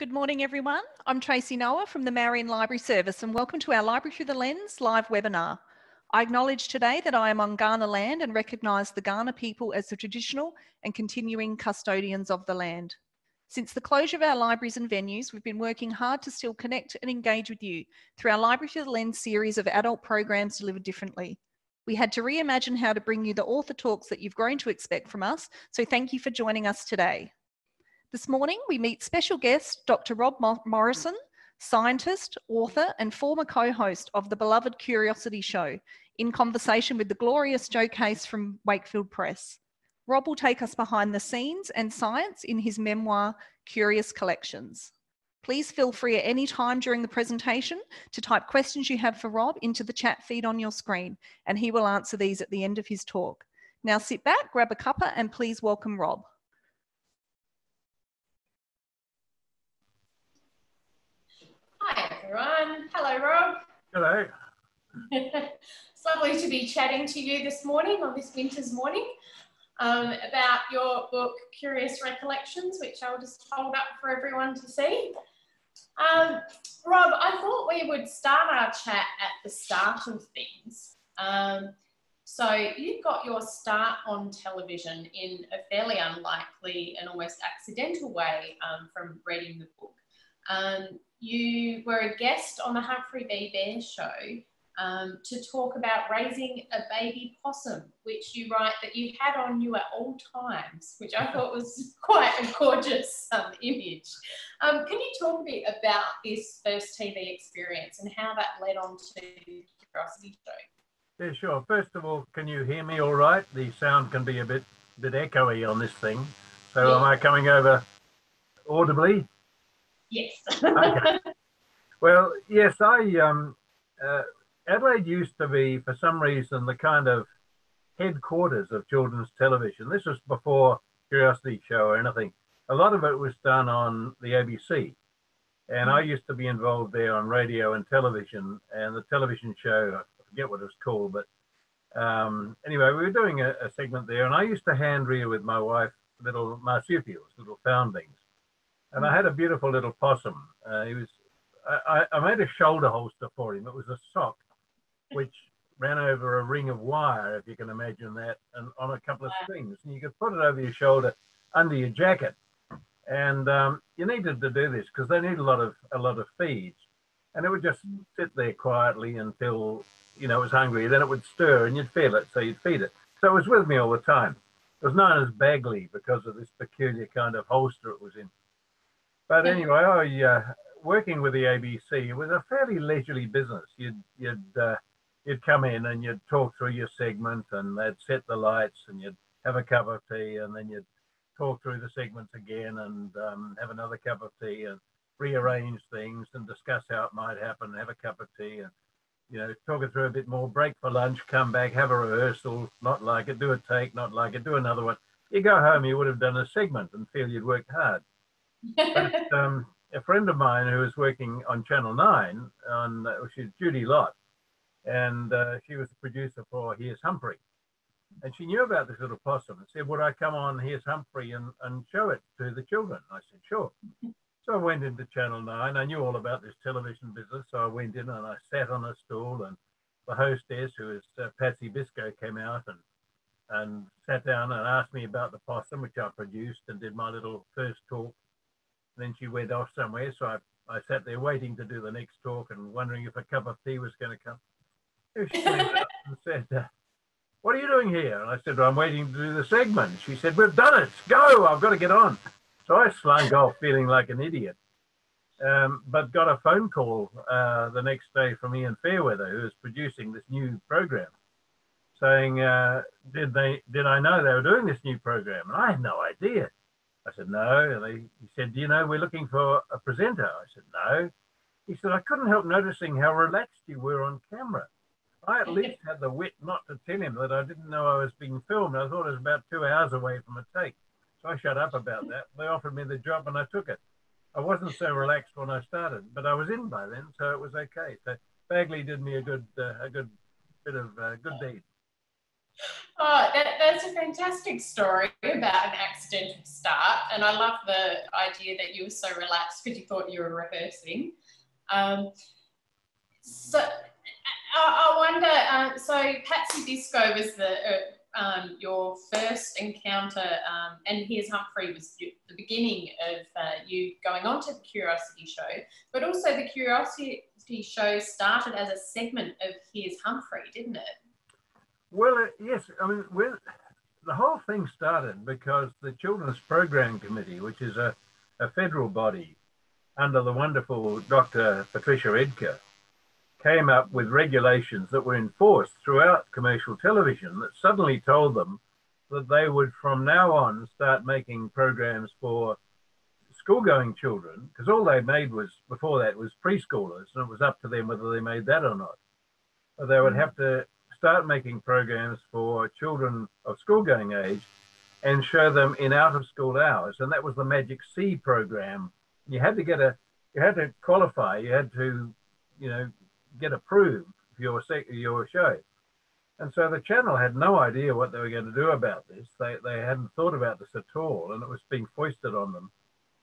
Good morning, everyone. I'm Tracy Noah from the Marion Library Service, and welcome to our Library Through the Lens live webinar. I acknowledge today that I am on Kaurna land and recognise the Kaurna people as the traditional and continuing custodians of the land. Since the closure of our libraries and venues, we've been working hard to still connect and engage with you through our Library Through the Lens series of adult programs delivered differently. We had to reimagine how to bring you the author talks that you've grown to expect from us, so thank you for joining us today. This morning, we meet special guest Dr. Rob Morrison, scientist, author, and former co host of the beloved Curiosity Show, in conversation with the glorious Jo Case from Wakefield Press. Rob will take us behind the scenes and science in his memoir, Curious Recollections. Please feel free at any time during the presentation to type questions you have for Rob into the chat feed on your screen, and he will answer these at the end of his talk. Now sit back, grab a cuppa, and please welcome Rob. Hi, everyone. Hello, Rob. Hello. it's lovely to be chatting to you this morning on this winter's morning um, about your book, Curious Recollections, which I'll just hold up for everyone to see. Um, Rob, I thought we would start our chat at the start of things. Um, so you got your start on television in a fairly unlikely and almost accidental way um, from reading the book. Um, you were a guest on the Humphrey B. Bear show um, to talk about raising a baby possum, which you write that you had on you at all times, which I thought was quite a gorgeous um, image. Um, can you talk a bit about this first TV experience and how that led on to the Curiosity Show? Yeah, sure. First of all, can you hear me all right? The sound can be a bit bit echoey on this thing. So yeah. am I coming over audibly? Yes. okay. Well, yes, I um, uh, Adelaide used to be, for some reason, the kind of headquarters of children's television. This was before Curiosity Show or anything. A lot of it was done on the ABC. And I used to be involved there on radio and television. And the television show, I forget what it was called, but um, anyway, we were doing a, a, segment there. And I used to hand rear with my wife little marsupials, little foundlings. And I had a beautiful little possum. Uh, he was I, I, made a shoulder holster for him. It was a sock which ran over a ring of wire, if you can imagine that, and on a couple of strings. And you could put it over your shoulder under your jacket. And um, you needed to do this because they need a lot of a lot of feeds. And it would just sit there quietly until you know it was hungry. Then it would stir and you'd feel it, so you'd feed it. So it was with me all the time. It was known as Bagley because of this peculiar kind of holster it was in. But anyway, I uh, working with the ABC. It was a fairly leisurely business. You'd you'd uh, you'd come in and you'd talk through your segment and they'd set the lights and you'd have a cup of tea and then you'd talk through the segments again and um, have another cup of tea and rearrange things and discuss how it might happen, have a cup of tea and you know, talk it through a bit more, break for lunch, come back, have a rehearsal, not like it, do a take, not like it, do another one. You go home, you would have done a segment and feel you'd worked hard. But um, a friend of mine who was working on Channel 9, on, uh, she's Judy Lott, and uh, she was the producer for Here's Humphrey. And she knew about this little possum and said, Would I come on Here's Humphrey and, and show it to the children? I said, Sure. So I went into Channel 9. I knew all about this television business. So I went in and I sat on a stool, and the hostess, who is uh, Patsy Biscoe, came out and and sat down and asked me about the possum, which I produced and did my little first talk. Then she went off somewhere. So I, I sat there waiting to do the next talk and wondering if a cup of tea was going to come. She came up and said, uh, What are you doing here? And I said, well, I'm waiting to do the segment. She said, We've done it. Go. I've got to get on. So I slunk off feeling like an idiot. Um, but got a phone call uh, the next day from Ian Fairweather, who was producing this new program, saying, uh, "Did they? Did I know they were doing this new program?" And I had no idea. I said, "No." And he said, "Do you know we're looking for a presenter?" I said, "No." He said, "I couldn't help noticing how relaxed you were on camera." I at least had the wit not to tell him that I didn't know I was being filmed. I thought it was about two hours away from a take. So I shut up about that. They offered me the job and I took it. I wasn't so relaxed when I started, but I was in by then, so it was okay. So Bagley did me a good, uh, a good bit of uh, good deed. Oh, that, that's a fantastic story about an accidental start. And I love the idea that you were so relaxed because you thought you were rehearsing. Um, so I, I wonder, um, so Patsy Biscoe was the, uh, um, your first encounter, um, and Here's Humphrey was the beginning of uh, you going on to the Curiosity Show, but also the Curiosity Show started as a segment of Here's Humphrey, didn't it? Well, uh, yes. I mean, when the whole thing started because the Children's Program Committee, which is a, a federal body under the wonderful Dr. Patricia Edgar, came up with regulations that were enforced throughout commercial television that suddenly told them that they would from now on start making programs for school-going children because all they made was before that was preschoolers and it was up to them whether they made that or not but they would mm. have to start making programs for children of school-going age and show them in out-of-school hours and that was the magic c program you had to get a you had to qualify you had to you know get approved for your your show and so the channel had no idea what they were going to do about this. They, they hadn't thought about this at all, and it was being foisted on them.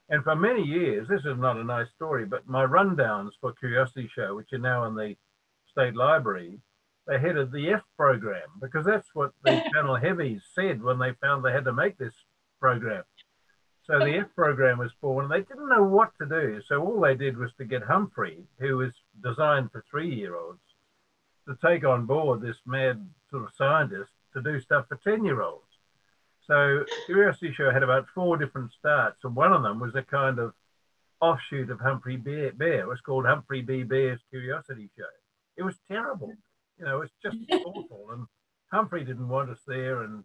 And for many years, this is not a nice story, but my rundowns for Curiosity Show, which are now in the State Library, they headed the F program because that's what the channel heavies said when they found they had to make this program. So the F program was born and they didn't know what to do. So all they did was to get Humphrey, who was designed for three year olds, to take on board this mad sort of scientist to do stuff for 10 year olds. So Curiosity Show had about four different starts, and one of them was a kind of offshoot of Humphrey Bear. Bear. It was called Humphrey B. Bear's Curiosity Show. It was terrible. You know, it was just awful. And Humphrey didn't want us there, and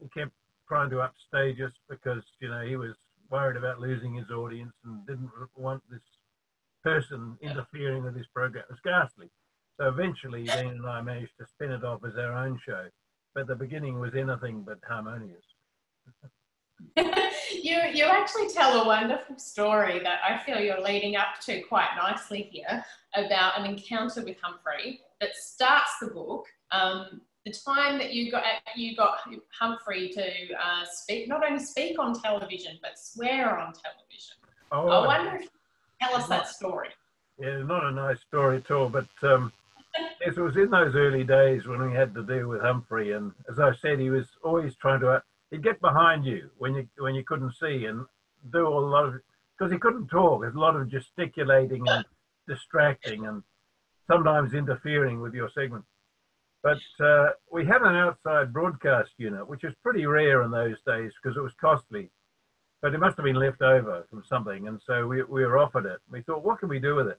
he kept trying to upstage us because, you know, he was worried about losing his audience and didn't want this person interfering with his program. It was ghastly. So eventually, Deane and I managed to spin it off as our own show but the beginning was anything but harmonious. you you actually tell a wonderful story that I feel you're leading up to quite nicely here about an encounter with Humphrey that starts the book. Um, the time that you got you got Humphrey to uh, speak, not only speak on television but swear on television. Oh, I wonder if you tell us that story. Yeah, not a nice story at all, but um, yes, it was in those early days when we had to deal with Humphrey, and as I said, he was always trying to. He'd get behind you when you when you couldn't see, and do a lot of because he couldn't talk. There's a lot of gesticulating and distracting, and sometimes interfering with your segment. But uh, we had an outside broadcast unit, which was pretty rare in those days because it was costly. But it must have been left over from something, and so we, we were offered it. We thought, what can we do with it?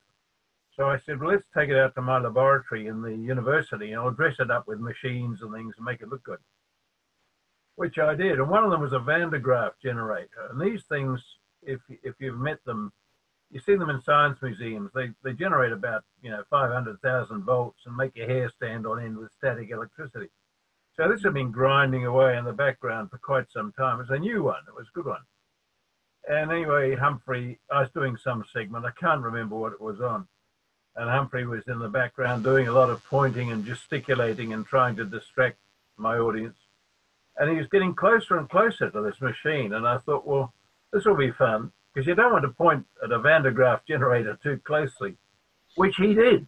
So I said, well, let's take it out to my laboratory in the university and I'll dress it up with machines and things and make it look good. Which I did. And one of them was a Van de Graaff generator. And these things, if, if you've met them, you see them in science museums. They, they generate about, you know, 500,000 volts and make your hair stand on end with static electricity. So this had been grinding away in the background for quite some time. It was a new one. It was a good one. And anyway, Humphrey, I was doing some segment. I can't remember what it was on and Humphrey was in the background doing a lot of pointing and gesticulating and trying to distract my audience. And he was getting closer and closer to this machine. And I thought, well, this will be fun because you don't want to point at a Van de Graaff generator too closely, which he did.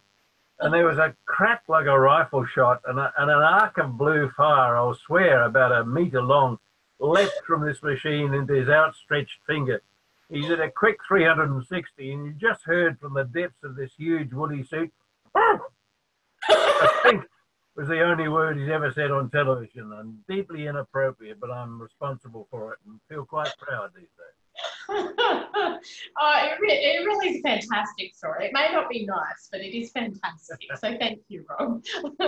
And there was a crack like a rifle shot and, a, and an arc of blue fire, I'll swear, about a meter long, leapt from this machine into his outstretched finger he did a quick 360, and you just heard from the depths of this huge woolly suit, was the only word he's ever said on television, and deeply inappropriate, but I'm responsible for it and feel quite proud these days. oh, it, re- it, really is a fantastic story. It may not be nice, but it is fantastic. So thank you, Rob.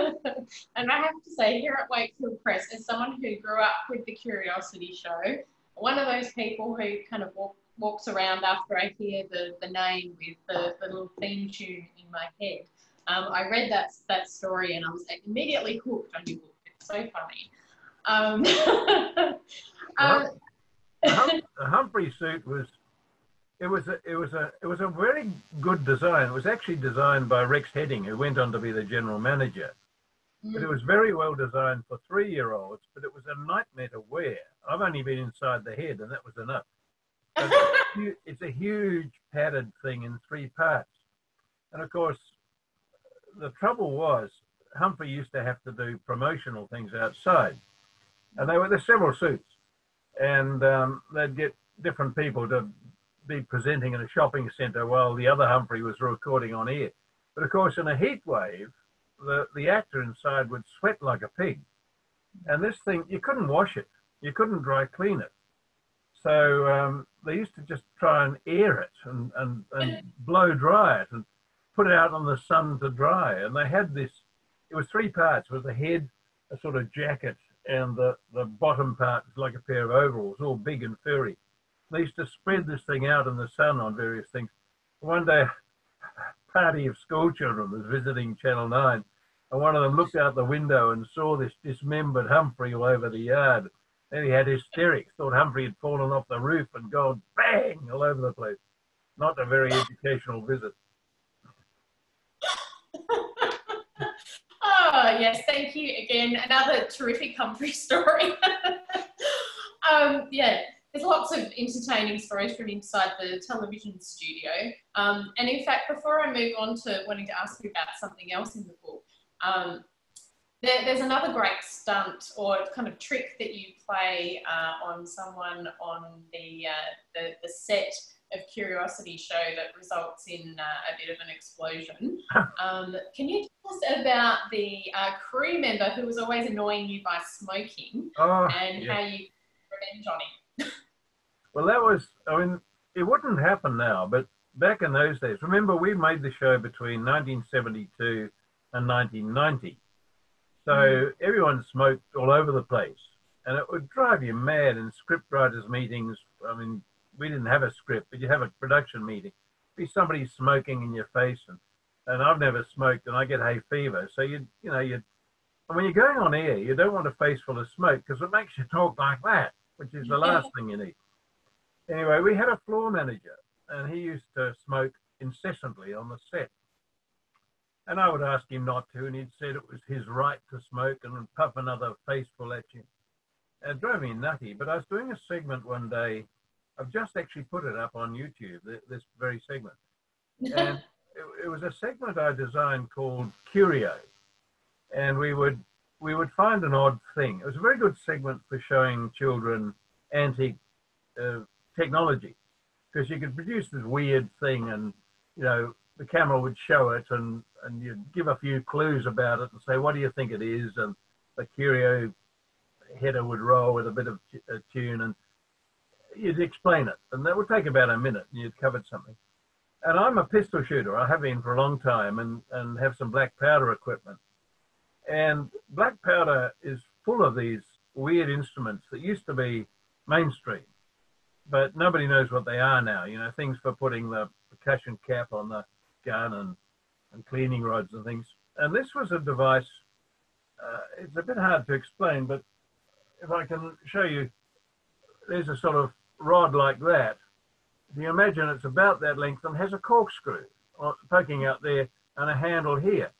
and I have to say, here at Wakefield Press, as someone who grew up with the Curiosity Show, one of those people who kind of walked walks around after I hear the, the name with the, the little theme tune in my head. Um, I read that, that story and I was immediately hooked on your book. It's so funny. Um, um, the Humphrey suit was it was a it was a it was a very good design. It was actually designed by Rex Heading, who went on to be the general manager. But it was very well designed for three-year-olds, but it was a nightmare to wear. I've only been inside the head, and that was enough. It's a huge padded thing in three parts. And of course, the trouble was Humphrey used to have to do promotional things outside, and they were there's several suits, and um, they'd get different people to be presenting in a shopping centre while the other Humphrey was recording on air. But of course, in a heat wave, the, the actor inside would sweat like a pig. And this thing, you couldn't wash it. You couldn't dry clean it. So um, they used to just try and air it and, and, and blow dry it and put it out on the sun to dry. And they had this, it was three parts. It was the head, a sort of jacket, and the, the bottom part was like a pair of overalls, all big and furry. They used to spread this thing out in the sun on various things. One day, a party of school children was visiting Channel 9, and one of them looked out the window and saw this dismembered Humphrey all over the yard. Then he had hysterics, thought Humphrey had fallen off the roof and gone bang all over the place. Not a very educational visit. oh, yes, thank you again. Another terrific Humphrey story. um, yeah, there's lots of entertaining stories from inside the television studio. Um, and in fact, before I move on to wanting to ask you about something else in the book, um, there, there's another great stunt or kind of trick that you play uh, on someone on the, uh, the, the set of Curiosity show that results in uh, a bit of an explosion. Um, can you tell us about the uh, crew member who was always annoying you by smoking Oh, and yeah. how you revenge on him? Well, that was, I mean, it wouldn't happen now, but back in those days, remember we made the show between 1972 and 1990. So everyone smoked all over the place. And it would drive you mad in script writers' meetings. I mean, we didn't have a script, but you have a production meeting. Be somebody smoking in your face, and, and I've never smoked, and I get hay fever. So you, you know, you, and when you're going on air, you don't want a face full of smoke because it makes you talk like that, which is the last thing you need. Anyway, we had a floor manager, and he used to smoke incessantly on the set. And I would ask him not to, and he'd said it was his right to smoke and puff another faceful at you. It drove me nutty, but I was doing a segment one day. I've just actually put it up on YouTube, this very segment. And it, it was a segment I designed called Curio. And we would we would find an odd thing. It was a very good segment for showing children antique uh, technology because you could produce this weird thing and you know the camera would show it and and you'd give a few clues about it and say what do you think it is and the curio header would roll with a bit of t- a tune and you'd explain it and that would take about a minute and you'd covered something and i'm a pistol shooter i have been for a long time and and have some black powder equipment and black powder is full of these weird instruments that used to be mainstream but nobody knows what they are now. You know, things for putting the percussion cap on the gun and, and cleaning rods and things. And this was a device, uh, it's a bit hard to explain, but if I can show you, there's a sort of rod like that. You imagine it's about that length and has a corkscrew poking out there and a handle here.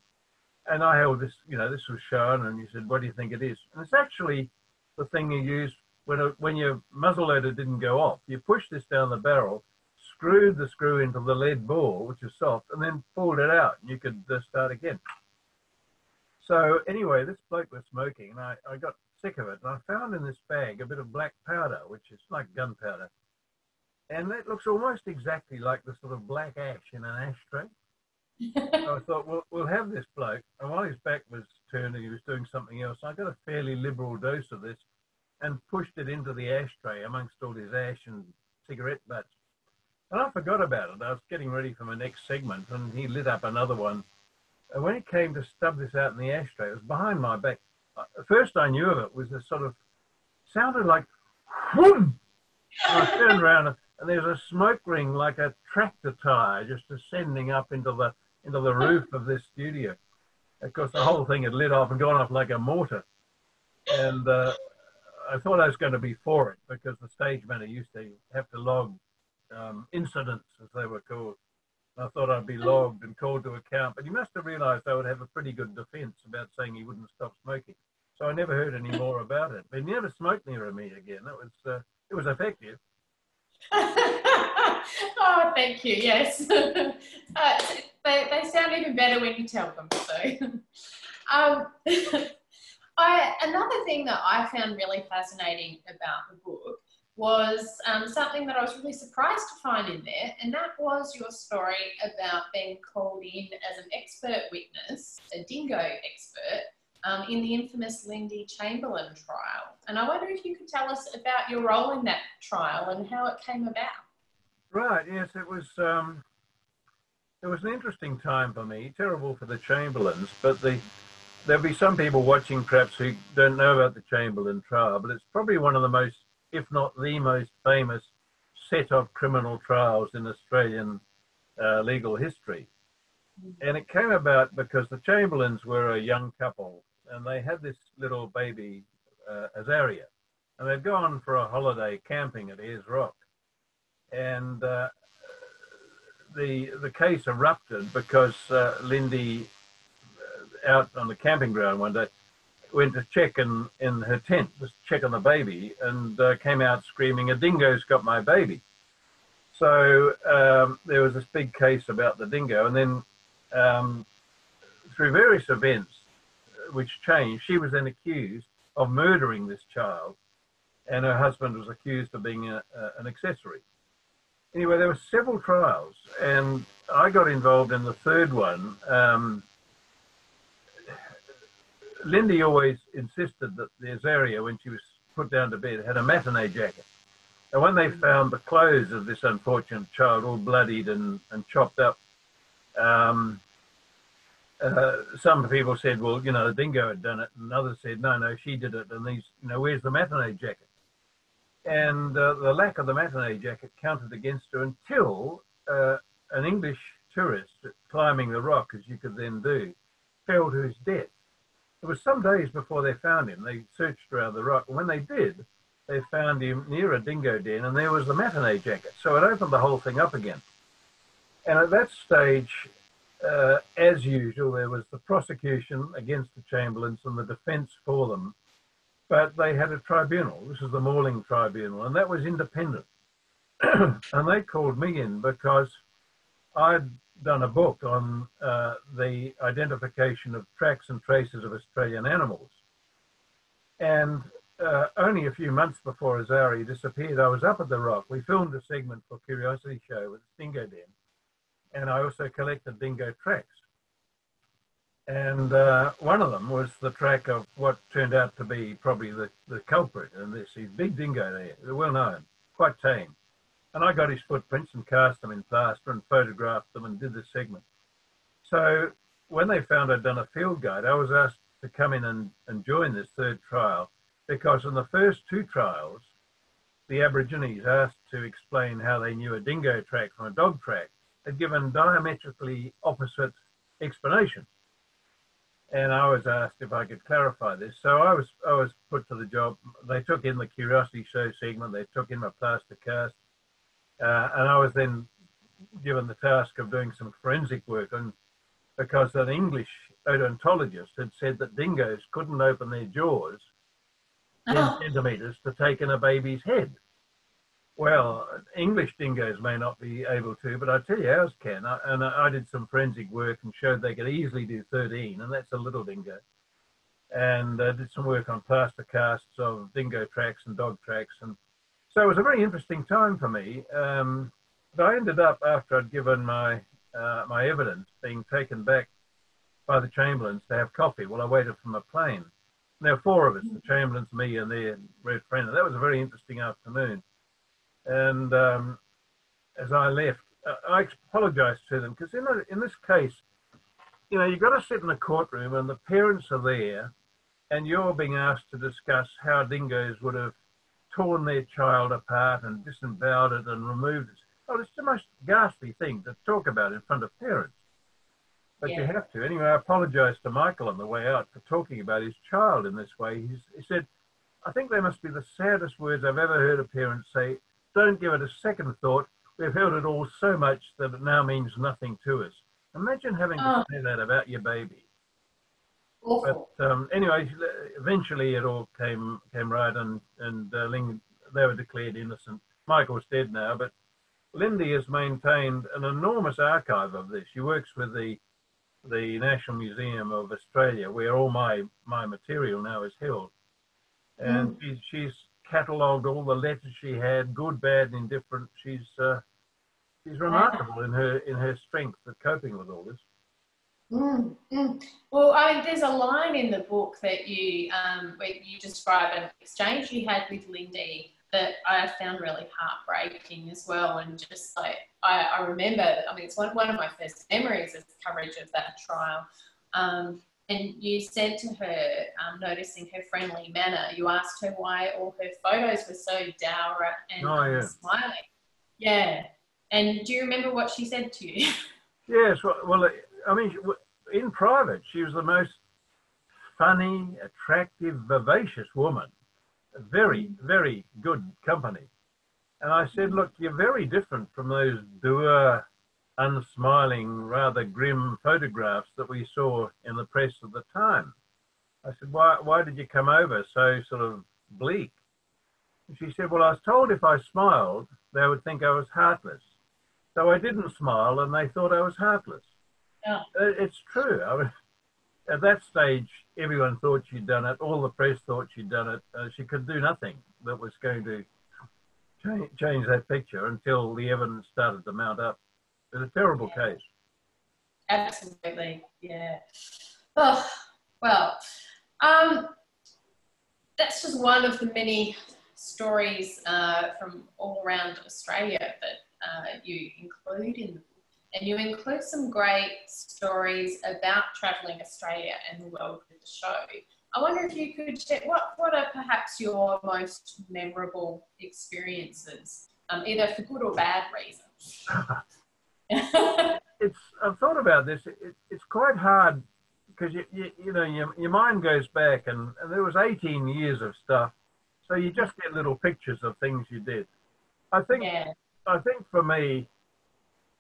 And I held this, you know, this was shown and you said, what do you think it is? And it's actually the thing you use when, a, when your muzzle loader didn't go off, you pushed this down the barrel, screwed the screw into the lead ball, which is soft, and then pulled it out, and you could uh, start again. So anyway, this bloke was smoking, and I, I got of it, and I found in this bag a bit of black powder, which is like gunpowder, and that looks almost exactly like the sort of black ash in an ashtray. So I thought, well, we'll have this bloke, and while his back was turned and he was doing something else, I got a fairly liberal dose of this and pushed it into the ashtray amongst all his ash and cigarette butts. And I forgot about it. I was getting ready for my next segment, and he lit up another one. And when he came to stub this out in the ashtray, it was behind my back. First I knew of it was this sort of sounded like whoom. And I turned around and and there's a smoke ring like a tractor tire just ascending up into the into the roof of this studio. Of course, the whole thing had lit off and gone off like a mortar. And uh, I thought I was going to be for it because the stage manager used to have to log um, incidents, as they were called. I thought I'd be logged and called to account, but he must have realised I would have a pretty good defence about saying he wouldn't stop smoking. So I never heard any more about it. But he never smoked near me again. It was uh, it was effective. oh, thank you. Yes, uh, they, they sound even better when you tell them. So, um, I another thing that I found really fascinating about the book was um, something that I was really surprised to find in there, and that was your story about being called in as an expert witness, a dingo expert, um, in the infamous Lindy Chamberlain trial. And I wonder if you could tell us about your role in that trial and how it came about. Right. Yes, it was. Um, it was an interesting time for me. Terrible for the Chamberlains, but the there'll be some people watching perhaps who don't know about the Chamberlain trial, but it's probably one of the most, if not the most famous set of criminal trials in Australian uh, legal history. And it came about because the Chamberlains were a young couple and they had this little baby, uh, Azaria, and they'd gone for a holiday camping at Ayers Rock. And uh, the the case erupted because uh, Lindy, uh, out on the camping ground one day, went to check in, in her tent, just check on the baby, and uh, came out screaming, "A dingo's got my baby!" So um, there was this big case about the dingo, and then um, through various events, which changed, she was then accused of murdering this child, and her husband was accused of being a, a, an accessory. Anyway, there were several trials, and I got involved in the third one. Um, Lindy always insisted that the Azaria, when she was put down to bed, had a matinee jacket. And when they found the clothes of this unfortunate child all bloodied and, and chopped up, um, uh, some people said, well, you know, the dingo had done it, and others said, no, no, she did it. And these, you know, where's the matinee jacket? And uh, the lack of the matinee jacket counted against her until uh, an English tourist climbing the rock, as you could then do, fell to his death. It was some days before they found him. They searched around the rock, and when they did, they found him near a dingo den, and there was the matinee jacket. So it opened the whole thing up again. And at that stage, uh, as usual, there was the prosecution against the Chamberlains and the defence for them, but they had a tribunal. This is the Morling Tribunal, and that was independent. and they called me in because I'd done a book on uh, the identification of tracks and traces of Australian animals. And uh, only a few months before Azaria disappeared, I was up at the rock. We filmed a segment for Curiosity Show with Dingo Den and I also collected dingo tracks. And uh, one of them was the track of what turned out to be probably the, the culprit in this. He's big dingo there, well known, quite tame. And I got his footprints and cast them in plaster and photographed them and did the segment. So when they found I'd done a field guide, I was asked to come in and, and join this third trial because in the first two trials, the Aborigines asked to explain how they knew a dingo track from a dog track had given diametrically opposite explanations. And I was asked if I could clarify this. So I was I was put to the job. They took in the Curiosity Show segment. They took in my plaster cast, uh, and I was then given the task of doing some forensic work. And because an English odontologist had said that dingoes couldn't open their jaws ten oh. centimeters to take in a baby's head. Well, English dingoes may not be able to, but I tell you, ours can. I, and I, I did some forensic work and showed they could easily do 13, and that's a little dingo. And uh, did some work on plaster casts of dingo tracks and dog tracks. And so it was a very interesting time for me. Um, but I ended up, after I'd given my, uh, my evidence, being taken back by the Chamberlains to have coffee while I waited for my plane. And there were four of us, the Chamberlains, me, and their red friend. And that was a very interesting afternoon. And um, as I left, I apologized to them because in, in this case, you know, you've got to sit in a courtroom and the parents are there and you're being asked to discuss how dingoes would have torn their child apart and disemboweled it and removed it. Oh, it's the most ghastly thing to talk about in front of parents. But yeah. you have to. Anyway, I apologized to Michael on the way out for talking about his child in this way. He's, he said, I think they must be the saddest words I've ever heard a parent say don't give it a second thought. we've heard it all so much that it now means nothing to us. Imagine having to Oh. say that about your baby. Awful. But um, anyway, eventually it all came came right, and and uh, Ling, they were declared innocent. Michael's dead now, but Lindy has maintained an enormous archive of this. She works with the the National Museum of Australia, where all my my material now is held, and she's she's catalogued all the letters she had, good, bad, and indifferent. She's uh, she's remarkable in her in her strength at coping with all this. Mm, mm. Well, I mean, there's a line in the book that you um, where you describe an exchange you had with Lindy that I found really heartbreaking as well. And just like I, I remember, I mean, it's one, one of my first memories of coverage of that trial. Um, and you said to her, um, noticing her friendly manner, you asked her why all her photos were so dour and Oh, yeah. smiling. Yeah. And do you remember what she said to you? Yes, well, well, I mean, in private, she was the most funny, attractive, vivacious woman. Very, very good company. And I said, look, you're very different from those dour, unsmiling, rather grim photographs that we saw in the press at the time. I said, why, why did you come over so sort of bleak? And she said, well, I was told if I smiled, they would think I was heartless. So I didn't smile and they thought I was heartless. Yeah. It's true. I mean, at that stage, everyone thought she'd done it. All the press thought she'd done it. Uh, she could do nothing that was going to change, change that picture until the evidence started to mount up. It was a terrible Yeah. case. Absolutely, yeah. Oh, well, um, that's just one of the many stories uh, from all around Australia that uh, you include in the book. And you include some great stories about travelling Australia and the world with the show. I wonder if you could share what, what are perhaps your most memorable experiences, um, either for good or bad reasons? It's I've thought about this. It, it's quite hard because you, you you know your, your mind goes back and, and there was 18 years of stuff, so you just get little pictures of things you did. I think yeah. I think for me,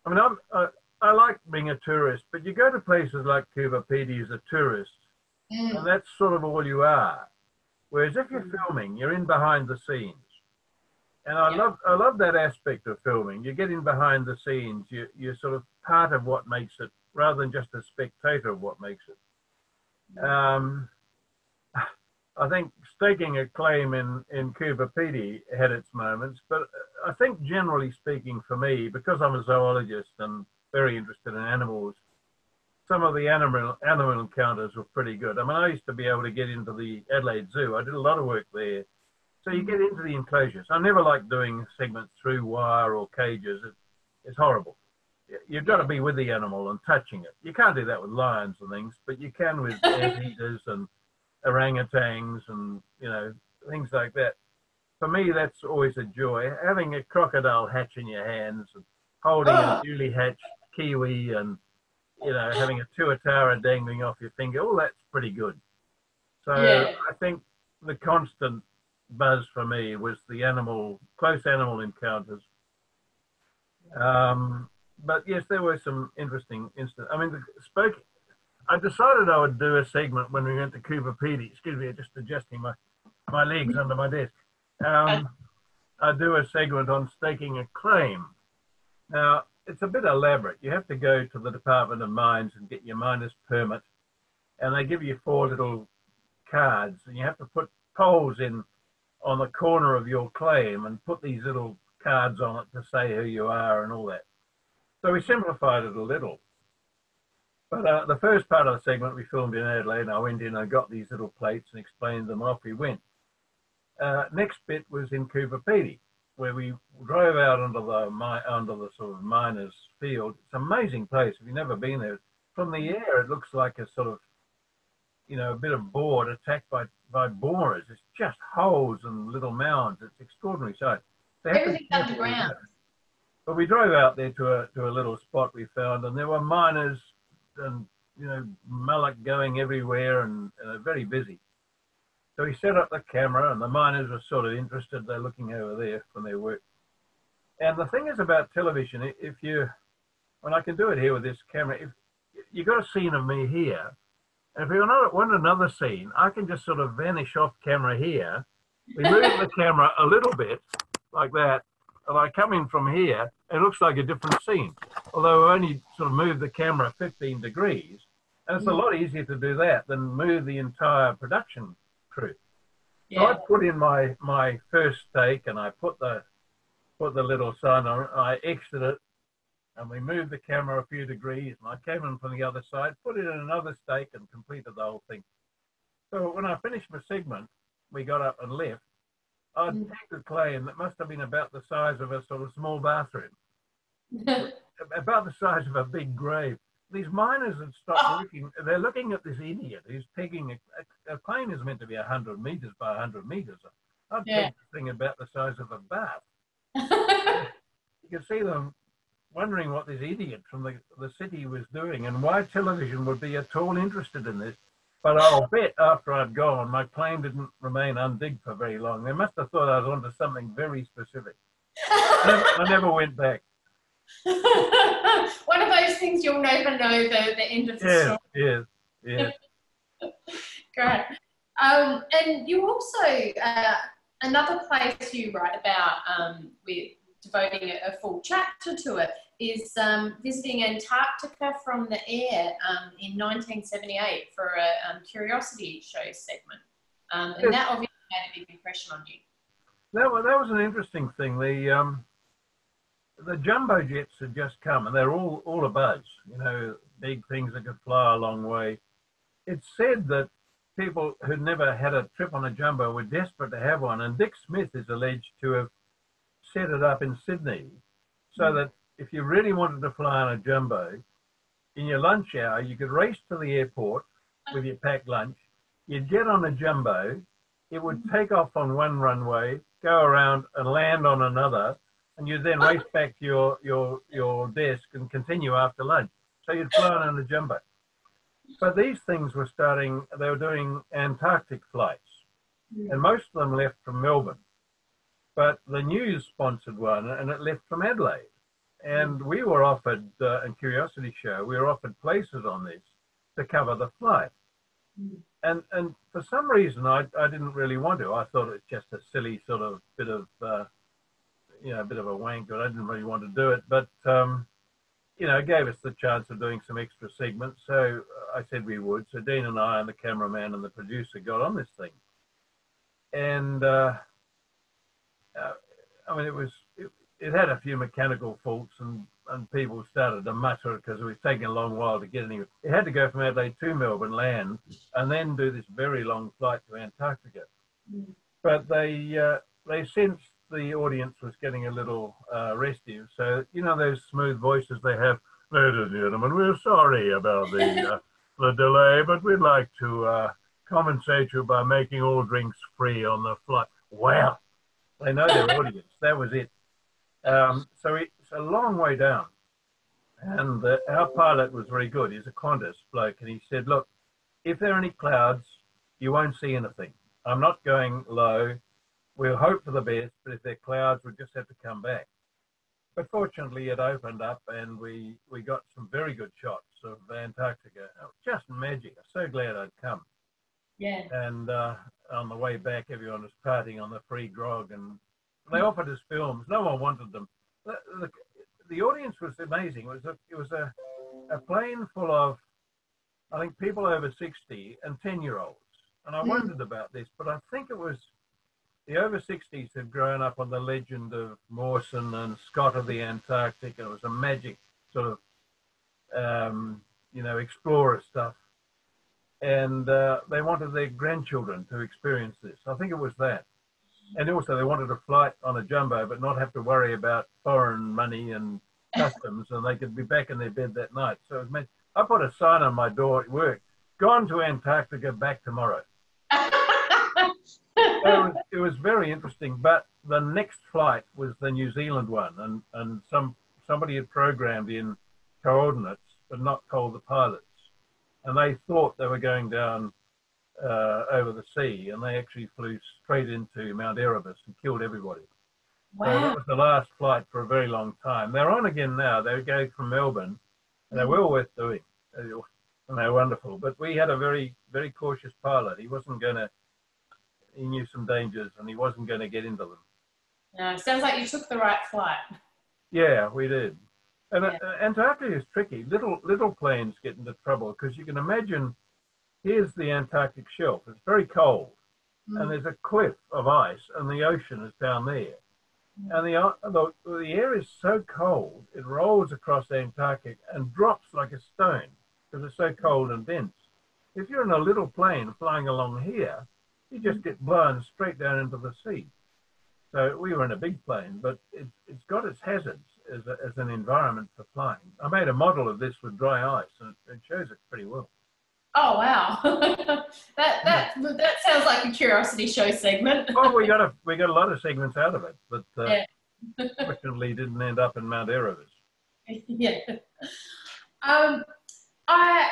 I mean, I'm, I, I like being a tourist, but you go to places like Coober Pedy as a tourist, Mm. and that's sort of all you are. Whereas if you're Mm. filming, you're in behind the scenes, and I Yeah. love I love that aspect of filming. You get in behind the scenes. You you're sort of part of what makes it, rather than just a spectator of what makes it. Um, I think staking a claim in, in Coober Pedy had its moments, but I think generally speaking for me, because I'm a zoologist and very interested in animals, some of the animal animal encounters were pretty good. I mean, I used to be able to get into the Adelaide Zoo. I did a lot of work there. So you get into the enclosures. I never like doing segments through wire or cages. It, it's horrible. You- You've got to be with the animal and touching it. You can't do that with lions and things, but you can with anteaters and orangutans and you know things like that. For me, that's always a joy. Having a crocodile hatch in your hands and holding a Oh. newly hatched kiwi and you know having a tuatara dangling off your finger, all that's pretty good. So Yeah. I think the constant buzz for me was the animal, close animal encounters. Um, but yes, there were some interesting incidents. I mean, the spoke. I decided I would do a segment when we went to Coober Pedy. Excuse me, just adjusting my my legs under my desk. Um, I'd do a segment on staking a claim. Now, it's a bit elaborate. You have to go to the Department of Mines and get your miner's permit, and they give you four little cards, and you have to put poles in on the corner of your claim and put these little cards on it to say who you are and all that. So we simplified it a little. But uh, the first part of the segment we filmed in Adelaide, I went in and got these little plates and explained them, off we went. Uh, next bit was in Coober Pedy, where we drove out onto the mi- onto the sort of miners' field. It's an amazing place. If you've never been there, from the air it looks like a sort of, you know, a bit of board attacked by by borers. It's just holes and little mounds. It's extraordinary sight. They have to be Everything's underground. But we drove out there to a to a little spot we found, and there were miners and you know mullock going everywhere and uh, very busy. So he set up the camera, and the miners were sort of interested. They're looking over there from their work. And the thing is about television, if you, when I can do it here with this camera, if you got a scene of me here, and if you want another scene, I can just sort of vanish off camera here, we move the camera a little bit like that, and I come in from here, it looks like a different scene. Although I only sort of moved the camera 15 degrees, and it's a lot easier to do that than move the entire production crew. Yeah. So I put in my my first take, and I put the put the little sign on. I exited it, and we moved the camera a few degrees, and I came in from the other side, put in another stake, and completed the whole thing. So when I finished my segment, we got up and left. I'd mm. picked a clay, and it must have been about the size of a sort of small bathroom, about the size of a big grave. These miners had stopped oh. working. They're looking at this idiot who's pegging a, a, a plane is meant to be 100 meters by 100 meters. I'd yeah. the thing about the size of a bath. you can see them wondering what this idiot from the, the city was doing and why television would be at all interested in this. But I'll bet after I'd gone, my plane didn't remain undigged for very long. They must have thought I was onto something very specific. I never went back. One of those things you'll never know the, the end of the yes, story. Yeah, yes. Great. Um, and you also, uh, another place you write about um, with devoting a, a, full chapter to it is um, visiting Antarctica from the air um, in 1978 for a um, curiosity show segment. Um, and yes. that obviously made a big impression on you. That was, that was an interesting thing. The, um, the jumbo jets had just come and they're all, all a buzz, you know, big things that could fly a long way. It's said that people who'd never had a trip on a jumbo were desperate to have one. And Dick Smith is alleged to have set it up in Sydney so hmm. that if you really wanted to fly on a jumbo, in your lunch hour, you could race to the airport with your packed lunch. You'd get on a jumbo. It would hmm. take off on one runway, go around and land on another, and you'd then race back to your, your, your desk and continue after lunch. So you'd fly on a jumbo. But these things were starting, they were doing Antarctic flights, and most of them left from Melbourne. But the news sponsored one, and it left from Adelaide. And we were offered, uh, in Curiosity Show, we were offered places on this to cover the flight. And and for some reason, I, I didn't really want to. I thought it was just a silly sort of bit of, uh, you know, a bit of a wank, but I didn't really want to do it. But um, you know, it gave us the chance of doing some extra segments. So I said we would. So Deane and I and the cameraman and the producer got on this thing. And uh, uh, I mean, it was, it, it, had a few mechanical faults and, and people started to mutter because it was taking a long while to get anywhere. It had to go from Adelaide to Melbourne, land, and then do this very long flight to Antarctica. Mm. But they, uh, they sensed the audience was getting a little uh, restive. So, you know, those smooth voices they have, ladies and gentlemen, we're sorry about the, uh, the delay, but we'd like to uh, compensate you by making all drinks free on the flight. Wow. they know their audience. That was it. Um, so it's a long way down. And the, our pilot was very good. He's a Qantas bloke. And he said, look, if there are any clouds, you won't see anything. I'm not going low we'll hope for the best, but if they're clouds, we just have to come back. But fortunately, it opened up and we, we got some very good shots of Antarctica. Just magic. I'm so glad I'd come. Yeah. And uh, on the way back, everyone was partying on the free grog and they offered us films. No one wanted them. The, the, the audience was amazing. It was a, it was a, a plane full of, I think, people over 60 and 10 year olds. And I mm. wondered about this, but I think it was the over 60s have grown up on the legend of Mawson and Scott of the Antarctic. And it was a magic sort of, um, you know, explorer stuff. And uh, they wanted their grandchildren to experience this. I think it was that. And also, they wanted a flight on a jumbo, but not have to worry about foreign money and customs, and they could be back in their bed that night. So it was meant, I put a sign on my door at work gone to Antarctica, back tomorrow it, was, it was very interesting. But the next flight was the New Zealand one, and, and some somebody had programmed in coordinates, but not told the pilots. And they thought they were going down uh, over the sea, and they actually flew straight into Mount Erebus and killed everybody. Wow. So that was the last flight for a very long time. They're on again now. They go from Melbourne, and they're Mhm. well worth doing. And they're wonderful. But we had a very, very cautious pilot. He wasn't going to. He knew some dangers, and he wasn't going to get into them. No, sounds like you took the right flight. Yeah, we did. And Yeah. uh, Antarctica is tricky. Little little planes get into trouble because you can imagine. Here's the Antarctic shelf. It's very cold, and Mm. there's a cliff of ice, and the ocean is down there. And the, uh, the the air is so cold, it rolls across the Antarctic and drops like a stone because it's so cold and dense. If you're in a little plane flying along here, you just get blown straight down into the sea. So we were in a big plane, but it, it's got its hazards as, a, as an environment for flying. I made a model of this with dry ice, and it shows it pretty well. Oh wow, that that that sounds like a curiosity show segment. Well, we got a we got a lot of segments out of it, but uh, Yeah. fortunately didn't end up in Mount Erebus. yeah. Um, I,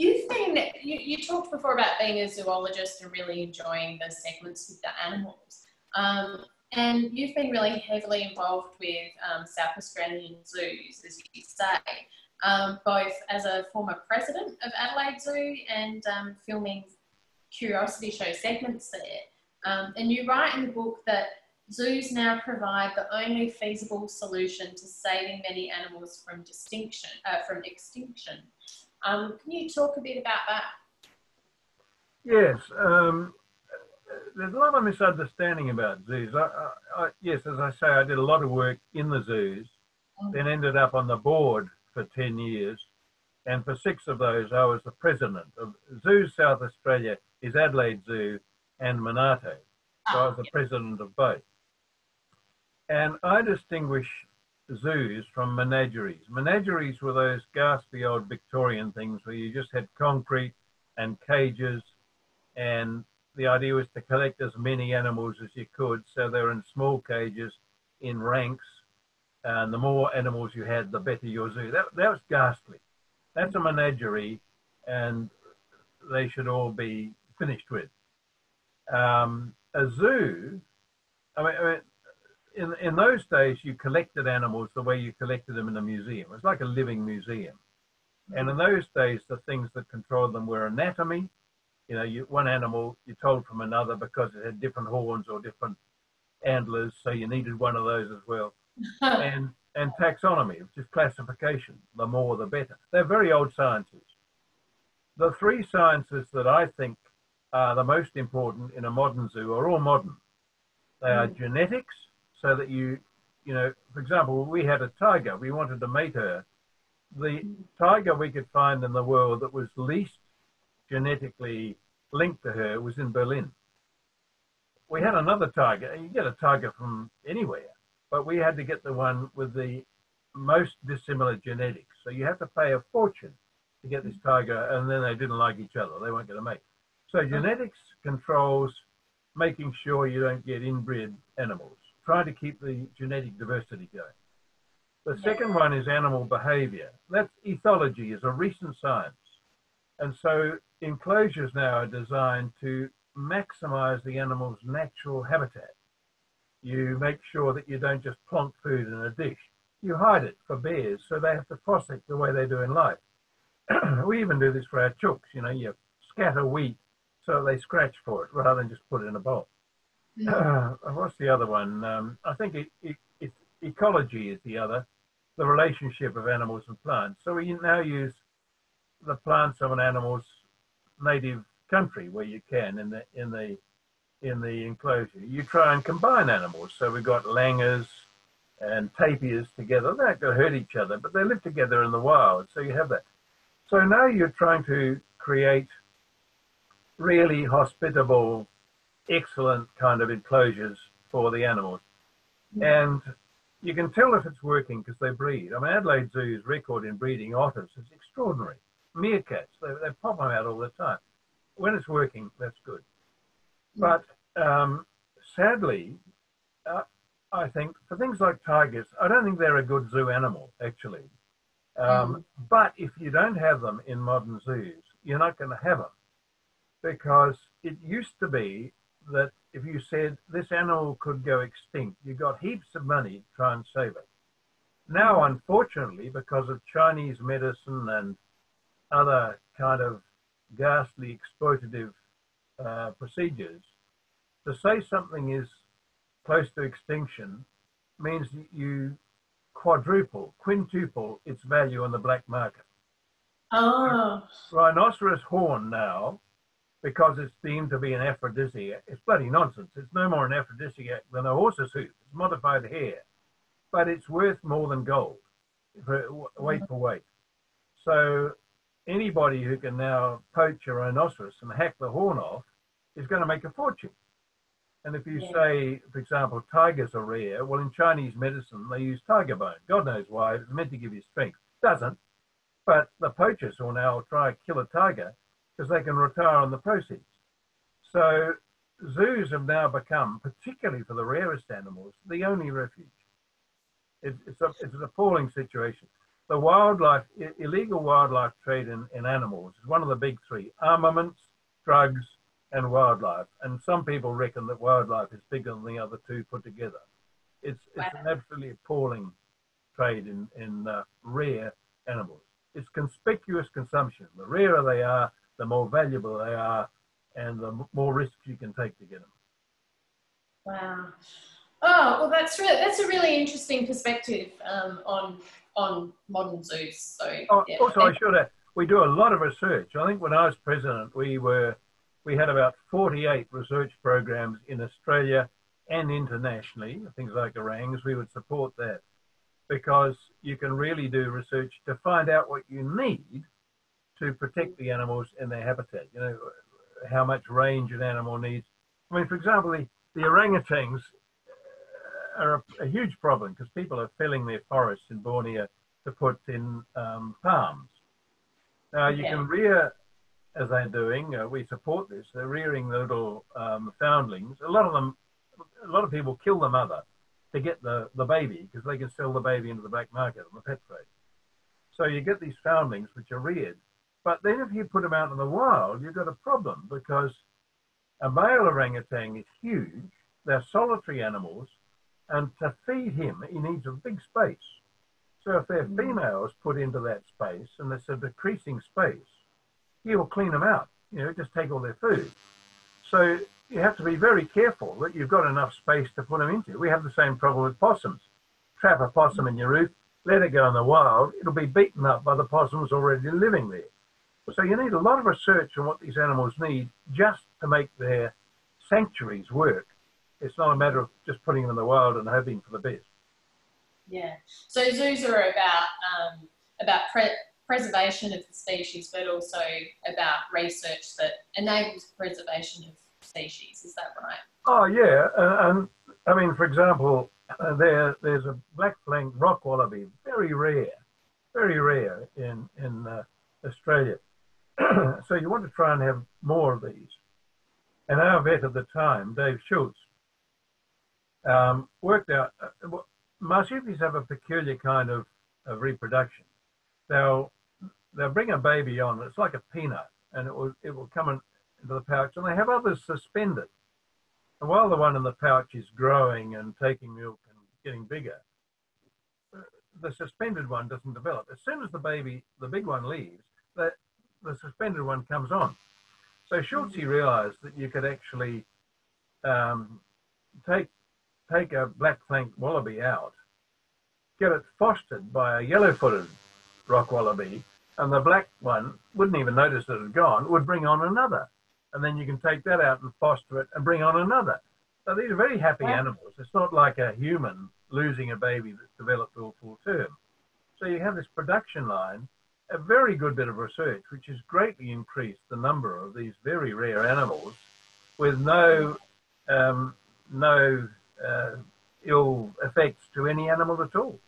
you've been, you, you talked before about being a zoologist and really enjoying the segments with the animals. Um, and you've been really heavily involved with um, South Australian zoos, as you say, um, both as a former president of Adelaide Zoo and um, filming curiosity show segments there. Um, and you write in the book that zoos now provide the only feasible solution to saving many animals from distinction, uh, from extinction. Um, can you talk a bit about that? Yes, um, there's a lot of misunderstanding about zoos. I, I, I, yes, as I say, I did a lot of work in the zoos, Mm. then ended up on the board for 10 years. And for six of those, I was the president of Zoos South Australia, is Adelaide Zoo and Monarto. So I was the president of both. And I distinguish zoos from menageries. Menageries were those ghastly old Victorian things where you just had concrete and cages, and the idea was to collect as many animals as you could. So they were in small cages in ranks, and the more animals you had, the better your zoo. That, that was ghastly. That's a menagerie, and they should all be finished with. Um, a zoo, I mean, I mean, in, in those days, you collected animals the way you collected them in a museum. It was like a living museum. And in those days, the things that controlled them were anatomy. You know, you, one animal you told from another because it had different horns or different antlers, so you needed one of those as well. and and taxonomy, which is classification. The more, the better. They're very old sciences. The three sciences that I think are the most important in a modern zoo are all modern. They are Mm. genetics, so that you, you know, for example, we had a tiger. We wanted to mate her. The tiger we could find in the world that was least genetically linked to her was in Berlin. We had another tiger. You get a tiger from anywhere, but we had to get the one with the most dissimilar genetics. So you have to pay a fortune to get this tiger, and then they didn't like each other. They weren't going to mate. So genetics controls making sure you don't get inbred animals. Try to keep the genetic diversity going. The second one is animal behavior. That's ethology, is a recent science. And so enclosures now are designed to maximize the animal's natural habitat. You make sure that you don't just plonk food in a dish. You hide it for bears so they have to fossect the way they do in life. we even do this for our chooks. You know, you scatter wheat so they scratch for it rather than just put it in a bowl. Uh, what's the other one? Um, I think it, it, it, ecology is the other, the relationship of animals and plants. So we now use the plants of an animal's native country where you can in the in the in the enclosure. You try and combine animals. So we've got langurs and tapirs together. They're not going to hurt each other, but they live together in the wild. So you have that. So now you're trying to create really hospitable, excellent kind of enclosures for the animals. And you can tell if it's working because they breed. I mean, Adelaide Zoo's record in breeding otters is extraordinary. Meerkats, they, they pop them out all the time. When it's working, that's good. But um, sadly, uh, I think for things like tigers, I don't think they're a good zoo animal, actually. Um, But if you don't have them in modern zoos, you're not going to have them because it used to be that if you said this animal could go extinct, you got heaps of money to try and save it. Now, unfortunately, because of Chinese medicine and other kind of ghastly exploitative uh, procedures, to say something is close to extinction means that you quadruple, quintuple its value on the black market. Oh. Rhinoceros horn now, because it's deemed to be an aphrodisiac, it's bloody nonsense. It's no more an aphrodisiac than a horse's hoof. It's modified hair, but it's worth more than gold, for, weight for weight. So anybody who can now poach a rhinoceros and hack the horn off is going to make a fortune. And if you yeah. say, for example, tigers are rare, well, in Chinese medicine, they use tiger bone. God knows why. It's meant to give you strength. Doesn't. But the poachers will now try to kill a tiger because they can retire on the proceeds. So zoos have now become, particularly for the rarest animals, the only refuge. It, it's, a, it's an appalling situation. The wildlife, illegal wildlife trade in, in animals is one of the big three armaments, drugs, and wildlife. And some people reckon that wildlife is bigger than the other two put together. It's, it's an absolutely appalling trade in, in uh, rare animals. It's conspicuous consumption. The rarer they are, the more valuable they are, and the more risks you can take to get them. Wow. Oh well, that's really that's a really interesting perspective um, on on modern zoos. So oh, yeah. also, I should add, we do a lot of research. I think when I was president, we were we had about 48 research programs in Australia and internationally, things like orangs, we would support that because you can really do research to find out what you need to protect the animals in their habitat. You know, how much range an animal needs. I mean, for example, the, the orangutans are a, a huge problem because people are felling their forests in Borneo to put in um, palms. Now, you can rear as they're doing, uh, we support this. They're rearing the little um, foundlings. A lot of them, a lot of people kill the mother to get the, the baby because they can sell the baby into the black market on the pet trade. So you get these foundlings which are reared. But then if you put them out in the wild, you've got a problem because a male orangutan is huge. They're solitary animals. And to feed him, he needs a big space. So if they're mm. females put into that space and it's a decreasing space, he will clean them out. You know, just take all their food. So you have to be very careful that you've got enough space to put them into. We have the same problem with possums. Trap a possum in your roof, let it go in the wild, it'll be beaten up by the possums already living there. So you need a lot of research on what these animals need just to make their sanctuaries work. It's not a matter of just putting them in the wild and hoping for the best. Yeah. So zoos are about um, about pre- preservation of the species, but also about research that enables preservation of species. Is that right? Oh yeah, uh, and I mean, for example, uh, there there's a black-flanked rock wallaby, very rare, very rare in in uh, Australia. so you want to try and have more of these. And our vet at the time, Dave Schultz, um, worked out. Uh, marsupials have a peculiar kind of, of reproduction. They'll they'll bring a baby on. It's like a peanut, and it will it will come in, into the pouch, and they have others suspended. And while the one in the pouch is growing and taking milk and getting bigger, the suspended one doesn't develop. As soon as the baby, the big one leaves, the, the suspended one comes on. So Schultz realized that you could actually um, take take a black flanked wallaby out, get it fostered by a yellow footed rock wallaby, and the black one wouldn't even notice that it had gone, would bring on another. And then you can take that out and foster it and bring on another. So these are very happy animals. It's not like a human losing a baby that's developed all full term. So you have this production line, a very good bit of research, which has greatly increased the number of these very rare animals with no um, no uh, ill effects to any animal at all.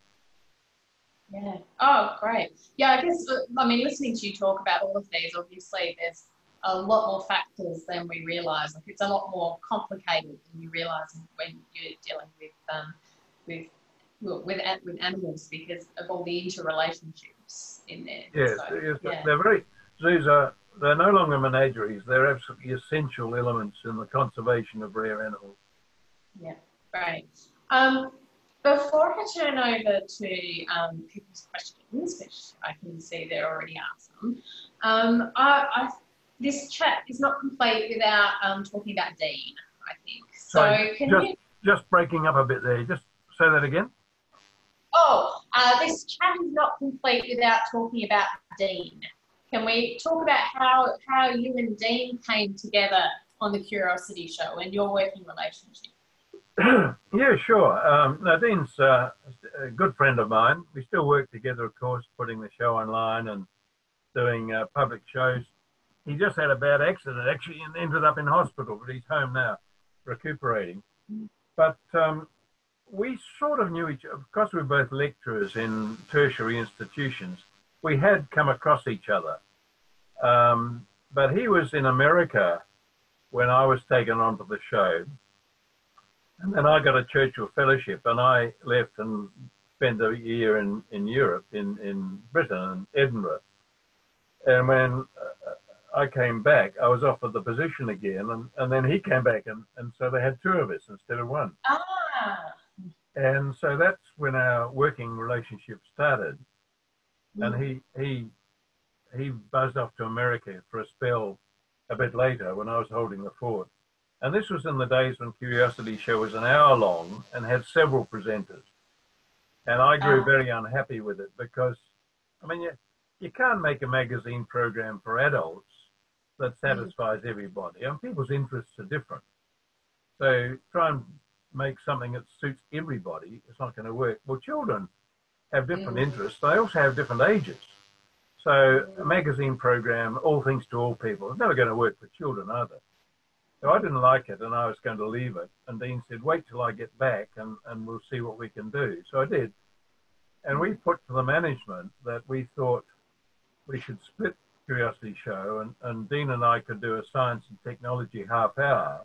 Yeah. Oh, great. Yeah, I guess, uh, I mean, listening to you talk about all of these, obviously there's a lot more factors than we realise. Like it's a lot more complicated than you realise when you're dealing with um, with with with animals because of all the interrelationships in there. Yes, so, yes yeah. they're very zoos are they're no longer menageries. They're absolutely essential elements in the conservation of rare animals. Yeah, great. Um, before I turn over to um, people's questions, which I can see there already are some, um, I, I, this chat is not complete without um, talking about Deane, I think. So Sorry, can just, you... just breaking up a bit there. Just say that again. Oh, uh, this chat is not complete without talking about Deane. Can we talk about how, how you and Deane came together on the Curiosity Show and your working relationship? yeah, sure. Um, Deane's uh, a good friend of mine. We still work together, of course, putting the show online and doing uh, public shows. He just had a bad accident, actually, and ended up in hospital, but he's home now, recuperating. But um, we sort of knew each other, because we were both lecturers in tertiary institutions. We had come across each other. Um, but he was in America when I was taken onto the show and then I got a Churchill Fellowship, and I left and spent a year in, in Europe, in, in Britain, in Edinburgh. And when uh, I came back, I was offered the position again, and, and then he came back, and, and so they had two of us instead of one. Ah. And so that's when our working relationship started. And he he he buzzed off to America for a spell a bit later when I was holding the fort. And this was in the days when Curiosity Show was an hour long and had several presenters. And I grew Ah. very unhappy with it because, I mean, you, you can't make a magazine program for adults that satisfies everybody. And people's interests are different. So try and make something that suits everybody. It's not going to work. Well, children have different Mm. interests. They also have different ages. So a magazine program, all things to all people, is never going to work for children either. So I didn't like it and I was going to leave it. And Deane said, wait till I get back and, and we'll see what we can do. So I did. And we put to the management that we thought we should split Curiosity Show and, and Deane and I could do a science and technology half hour.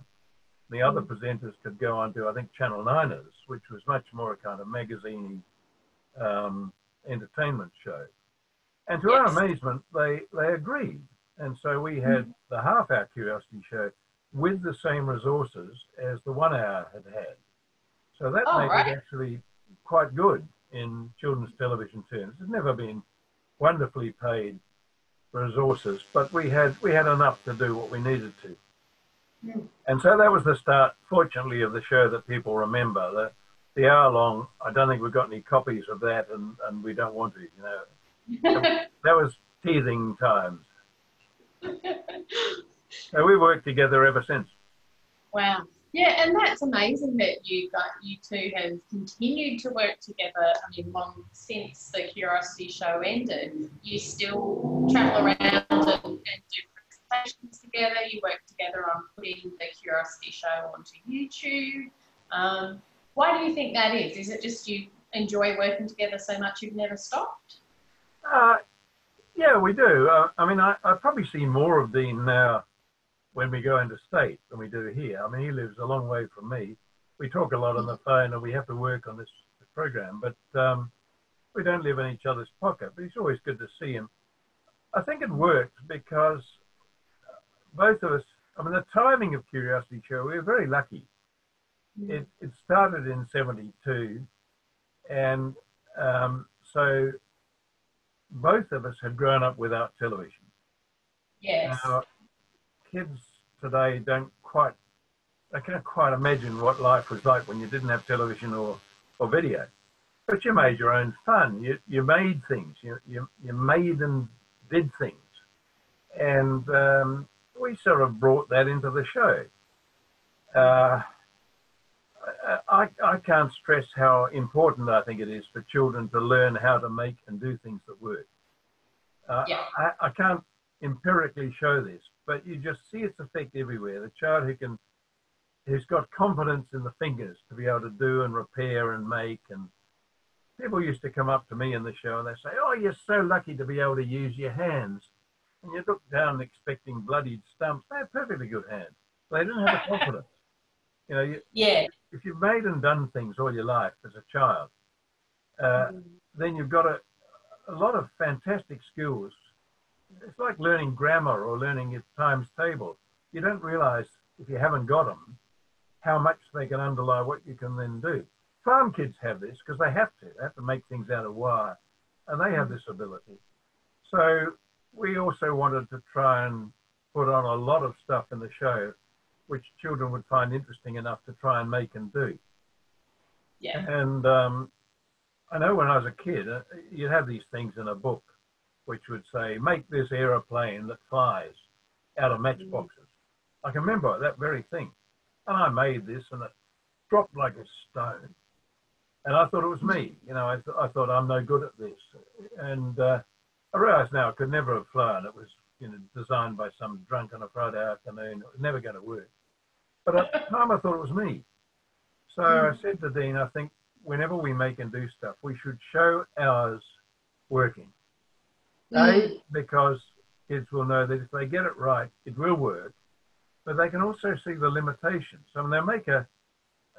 The other presenters could go on to, I think, Channel Niners, which was much more a kind of magazine um, entertainment show. And to Yes. our amazement, they, they agreed. And so we had the half hour Curiosity Show with the same resources as the one hour had had. So that Oh, made right. it actually quite good in children's television terms. It's never been wonderfully paid resources, but we had we had enough to do what we needed to. Hmm. And so that was the start, fortunately, of the show that people remember. The, the hour long, I don't think we've got any copies of that, and, and we don't want to, you know. That was teething times. So we've worked together ever since. Wow. Yeah, and that's amazing that you got you two have continued to work together. I mean, long since the Curiosity Show ended, you still travel around and, and do presentations together. You work together on putting the Curiosity Show onto YouTube. Um, why do you think that is? Is it just you enjoy working together so much you've never stopped? Uh, yeah, we do. Uh, I mean, I, I probably see more of Deane now when we go into state than we do here. I mean, he lives a long way from me. We talk a lot on the phone and we have to work on this program, but um, we don't live in each other's pocket. But it's always good to see him. I think it works because both of us, I mean, the timing of Curiosity Show, we were very lucky. It, it started in 72, and um, so both of us had grown up without television. Yes. Now, kids today don't quite, they can't quite imagine what life was like when you didn't have television or, or video. But you made your own fun. You, you made things. You, you, you made and did things. And um, we sort of brought that into the show. Uh, I, I can't stress how important I think it is for children to learn how to make and do things that work. Uh, Yeah. I, I can't empirically show this, but you just see its effect everywhere. The child who can, who's got confidence in the fingers to be able to do and repair and make, and people used to come up to me in the show and they say, "Oh, you're so lucky to be able to use your hands," and you look down expecting bloodied stumps. They have perfectly good hands. They didn't have the confidence. You know, you, Yeah. if you've made and done things all your life as a child, uh, then you've got a, a lot of fantastic skills it's like learning grammar or learning your times table. You don't realize if you haven't got them how much they can underlie what you can then do. Farm kids have this because they have to. They have to make things out of wire, and they have this ability. So we also wanted to try and put on a lot of stuff in the show which children would find interesting enough to try and make and do. Yeah. And um, I know when I was a kid, uh, you'd have these things in a book which would say, make this aeroplane that flies out of matchboxes. I can remember that very thing. And I made this and it dropped like a stone. And I thought it was me. You know, I, th- I thought I'm no good at this. And uh, I realize now it could never have flown. It was, you know, designed by some drunk on a Friday afternoon. It was never going to work. But at the time I thought it was me. So I hmm. said to Deane, I think whenever we make and do stuff, we should show ours working. A, hmm. because kids will know that if they get it right, it will work, but they can also see the limitations. I mean, they'll make a,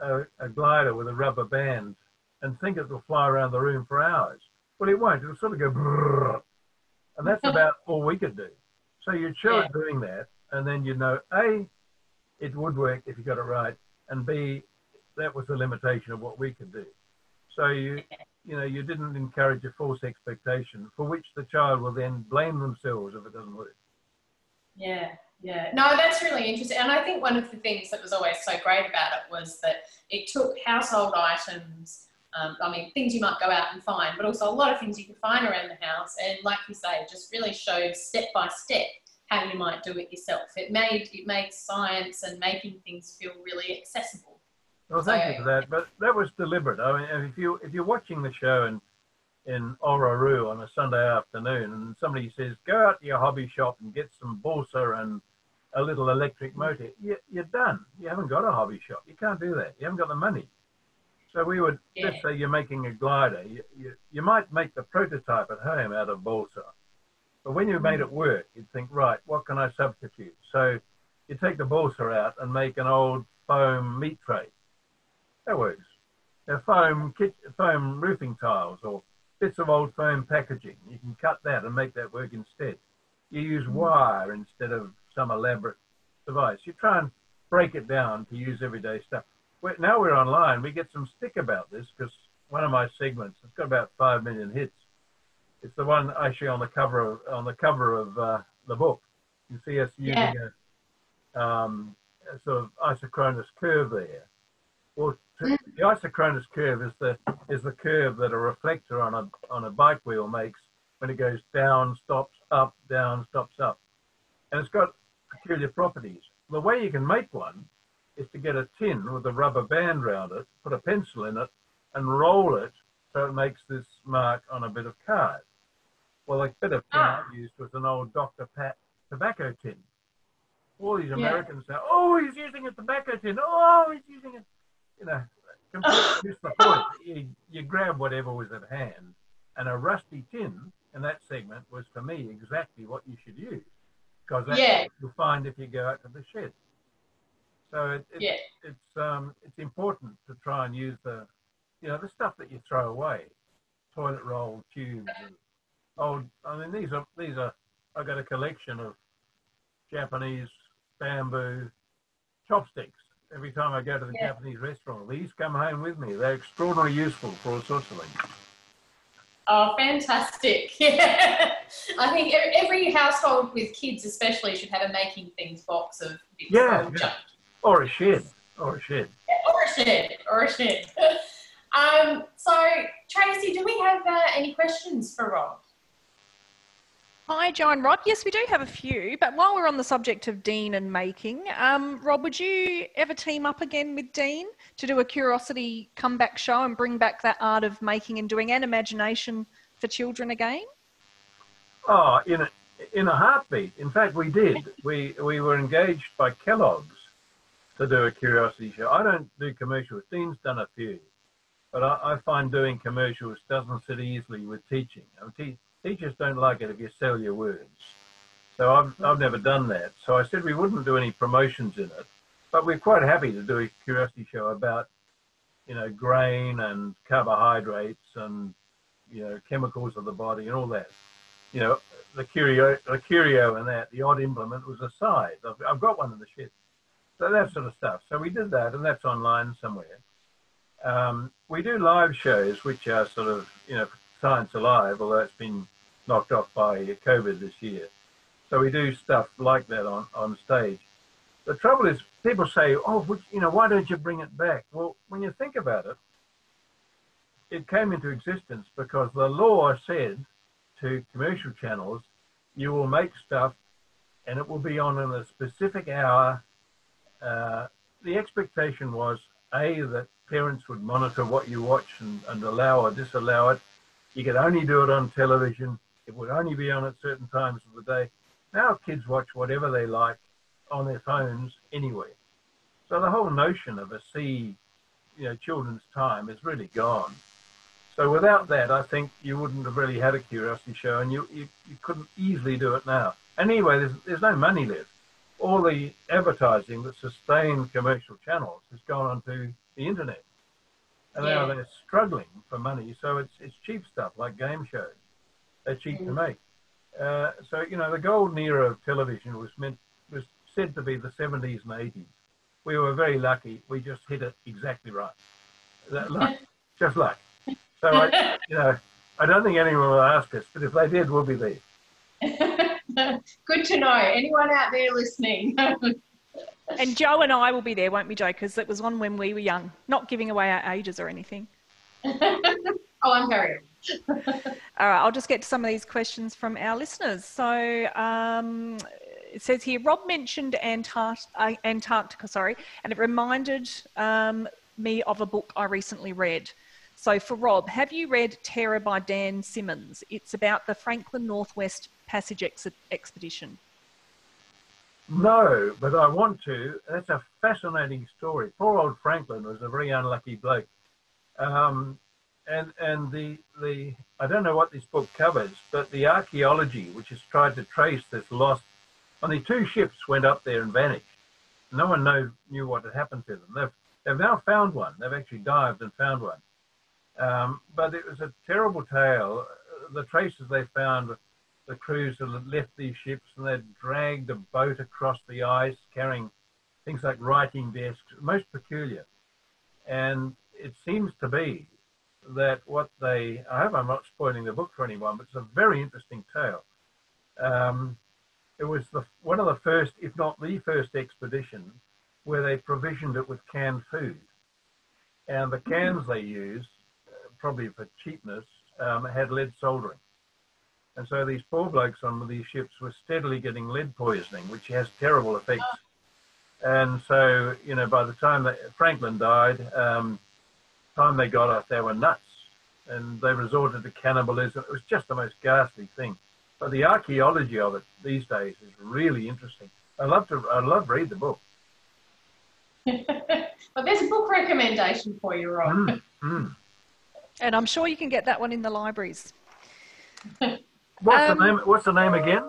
a, a glider with a rubber band and think it will fly around the room for hours. Well, it won't. It'll sort of go, brrr, and that's about all we could do. So you'd show it doing that, and then you'd know A, it would work if you got it right, and B, that was the limitation of what we could do. So you, you know, you didn't encourage a false expectation for which the child will then blame themselves if it doesn't work. Yeah, yeah. No, that's really interesting. And I think one of the things that was always so great about it was that it took household items, um, I mean, things you might go out and find, but also a lot of things you could find around the house. And like you say, just really showed step by step how you might do it yourself. It made it made science and making things feel really accessible. Well, thank So- you for that. But that was deliberate. I mean, if you if you're watching the show in in Orroroo on a Sunday afternoon, and somebody says, "Go out to your hobby shop and get some balsa and a little electric motor," you, you're done. You haven't got a hobby shop. You can't do that. You haven't got the money. So we would let's say you're making a glider. You, you you might make the prototype at home out of balsa, but when you mm-hmm. made it work, you'd think, right, what can I substitute? So you take the balsa out and make an old foam meat tray. That works. A foam kit, foam roofing tiles or bits of old foam packaging. You can cut that and make that work instead. You use mm-hmm. wire instead of some elaborate device. You try and break it down to use everyday stuff. We now we're online. We get some stick about this because one of my segments has got about five million hits. It's the one actually on the cover of on the cover of uh, the book. You see us using Yeah. a, um, a sort of isochronous curve there. Well, t- the isochronous curve is the is the curve that a reflector on a on a bike wheel makes when it goes down, stops, up, down, stops, up, and it's got peculiar properties. The way you can make one is to get a tin with a rubber band around it, put a pencil in it, and roll it so it makes this mark on a bit of card. Well, a bit of tin Ah. I used was an old Dr. Pat tobacco tin. All these Yeah. Americans say, "Oh, he's using a tobacco tin. Oh, he's using it." You know, completely miss the point. You, you grab whatever was at hand, and a rusty tin in that segment was for me exactly what you should use, because that's Yeah. what you'll find if you go out to the shed. So it, it, Yeah. it's um, it's important to try and use the, you know, the stuff that you throw away, toilet roll, tubes, and old. I mean, these are these are. I got a collection of Japanese bamboo chopsticks. Every time I go to the Yeah. Japanese restaurant, these come home with me. They're extraordinarily useful for all sorts of things. Oh, fantastic. Yeah. I think every household with kids, especially, should have a making things box of bits Yeah, of old yeah. junk. Or a shed. Or a shed. Or a shed. Or a shed. um, so, Tracy, do we have uh, any questions for Rob? Hi, Jo and Rob. Yes, we do have a few, but while we're on the subject of Deane and making, um, Rob, would you ever team up again with Deane to do a curiosity comeback show and bring back that art of making and doing and imagination for children again? Oh, in a, in a heartbeat. In fact, we did. We we were engaged by Kellogg's to do a curiosity show. I don't do commercials. Deane's done a few, but I, I find doing commercials doesn't sit easily with teaching. I mean, te- teachers don't like it if you sell your words. So I've I've never done that. So I said we wouldn't do any promotions in it, but we're quite happy to do a curiosity show about you know grain and carbohydrates and you know chemicals of the body and all that. you know, the curio, the curio and that, the odd implement was a scythe. I've, I've got one in the shed. So that sort of stuff. So we did that, and that's online somewhere. Um, we do live shows, which are sort of, you know, Science Alive, although it's been knocked off by COVID this year. So we do stuff like that on, on stage. The trouble is, people say, oh, which, you know, why don't you bring it back? Well, when you think about it, it came into existence because the law said to commercial channels, you will make stuff and it will be on in a specific hour. Uh, the expectation was A, that parents would monitor what you watch and, and allow or disallow it. You could only do it on television. It would only be on at certain times of the day. Now kids watch whatever they like on their phones anyway. So the whole notion of a C, you know, children's time is really gone. So without that, I think you wouldn't have really had a curiosity show, and you you, you couldn't easily do it now. Anyway, there's there's no money left. All the advertising that sustained commercial channels has gone onto the internet, and yeah. now they're struggling for money. So it's it's cheap stuff like game shows. They're cheap mm. to make. Uh, so you know the golden era of television was meant was said to be the 70s and 80s. We were very lucky. We just hit it exactly right. That luck, just luck. So I, you know, I don't think anyone will ask us, but if they did, we'll be there. Good to know. Anyone out there listening? and Jo and I will be there, won't we, Jo? Because it was on when we were young. Not giving away our ages or anything. oh, I'm very. All right, I'll just get to some of these questions from our listeners. So um, it says here, Rob mentioned Antart- uh, Antarctica, sorry, and it reminded um, me of a book I recently read. So for Rob, have you read Terror by Dan Simmons? It's about the Franklin Northwest Passage ex- expedition. No, but I want to. That's a fascinating story. Poor old Franklin was a very unlucky bloke. Um, and and the the I don't know what this book covers, but the archaeology which has tried to trace this lost. Only two ships went up there and vanished. No one know, knew what had happened to them. They've they've now found one. They've actually dived and found one. Um, but it was a terrible tale. The traces they found, the crews had left these ships and they'd dragged a boat across the ice carrying things like writing desks, most peculiar. And it seems to be that what they, I hope I'm not spoiling the book for anyone, but it's a very interesting tale. Um, it was the, one of the first, if not the first expedition where they provisioned it with canned food. And the cans they used probably for cheapness, um, had lead soldering. And so these poor blokes on these ships were steadily getting lead poisoning, which has terrible effects. And so, you know, by the time that Franklin died, um, time they got off, they were nuts, and they resorted to cannibalism. It was just the most ghastly thing. But the archaeology of it these days is really interesting. I love to, I love read the book. well, there's a book recommendation for you, Rob. Mm, mm. And I'm sure you can get that one in the libraries. what's um, the name? What's the name again?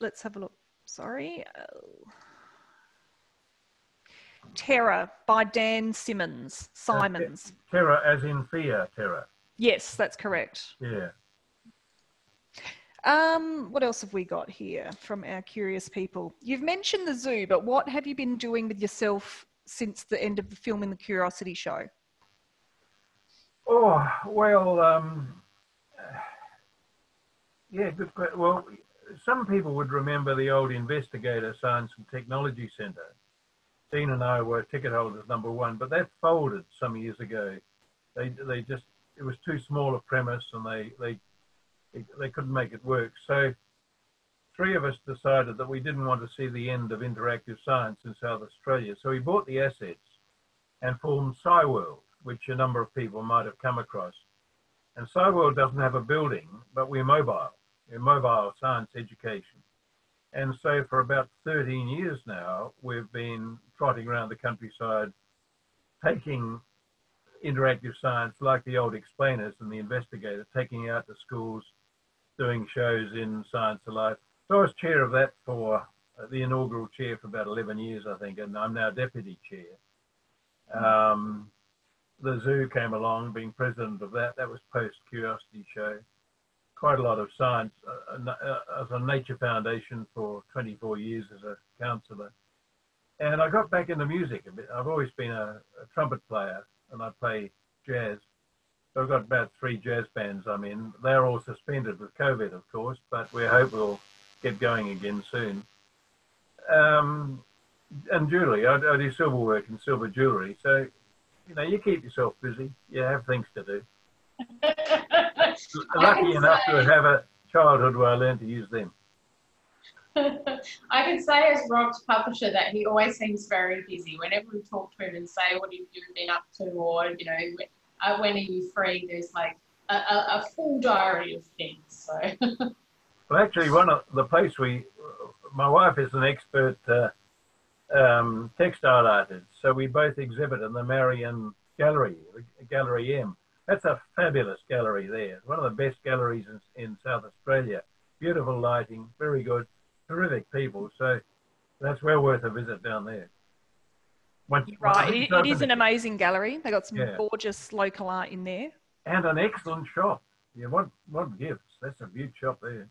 Let's have a look. Sorry. Oh. Terror by Dan Simmons. Simons. Uh, terror as in fear, terror. Yes, that's correct. Yeah. Um, what else have we got here from our curious people? You've mentioned the zoo, but what have you been doing with yourself since the end of the film in the Curiosity Show? Oh, well, um, yeah, good question. Well, some people would remember the old Investigator Science and Technology Centre. Deane and I were ticket holders number one, but that folded some years ago. They, they just, it was too small a premise and they, they, they couldn't make it work. So three of us decided that we didn't want to see the end of interactive science in South Australia. So we bought the assets and formed SciWorld which a number of people might have come across. And SciWorld doesn't have a building, but we're mobile. We're mobile science education. And so for about 13 years now, we've been trotting around the countryside, taking interactive science like the old explainers and the investigator, taking out to schools, doing shows in Science Alive. So I was chair of that for uh, the inaugural chair for about 11 years, I think, and I'm now deputy chair. Um, the zoo came along, being president of that. That was post Curiosity Show. Quite a lot of science uh, uh, as a Nature Foundation for 24 years as a counsellor. And I got back into music a bit. I've always been a, a trumpet player and I play jazz. So I've got about three jazz bands I'm in. They're all suspended with COVID, of course, but we hope we'll get going again soon. Um, and jewelry, I, I do silver work and silver jewelry. So, you know, you keep yourself busy. You have things to do. Lucky enough say, to have a childhood where I learned to use them. I can say as Rob's publisher that he always seems very busy. Whenever we talk to him and say, what have you been up to? Or, you know, uh, when are you free? There's like a, a, a full diary of things. So. well, actually, one of the place we, my wife is an expert uh, um, textile artist. So we both exhibit in the Marion Gallery, Gallery M. That's a fabulous gallery there. One of the best galleries in, in South Australia. Beautiful lighting, very good, terrific people. So that's well worth a visit down there. Once, right, it, it is an amazing gallery. They got some yeah. gorgeous local art in there, and an excellent shop. Yeah, what what gifts? That's a beaut shop there.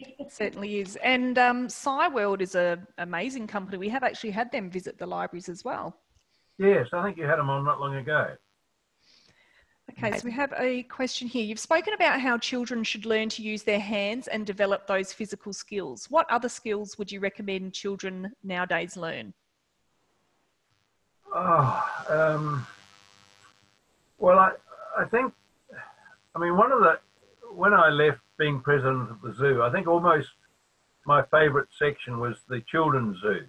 It certainly is. And um, World is an amazing company. We have actually had them visit the libraries as well. Yes, I think you had them on not long ago. Okay, so we have a question here. You've spoken about how children should learn to use their hands and develop those physical skills. What other skills would you recommend children nowadays learn? Oh, um, well, I, I think, I mean, one of the, when I left being president of the zoo, I think almost my favourite section was the children's zoo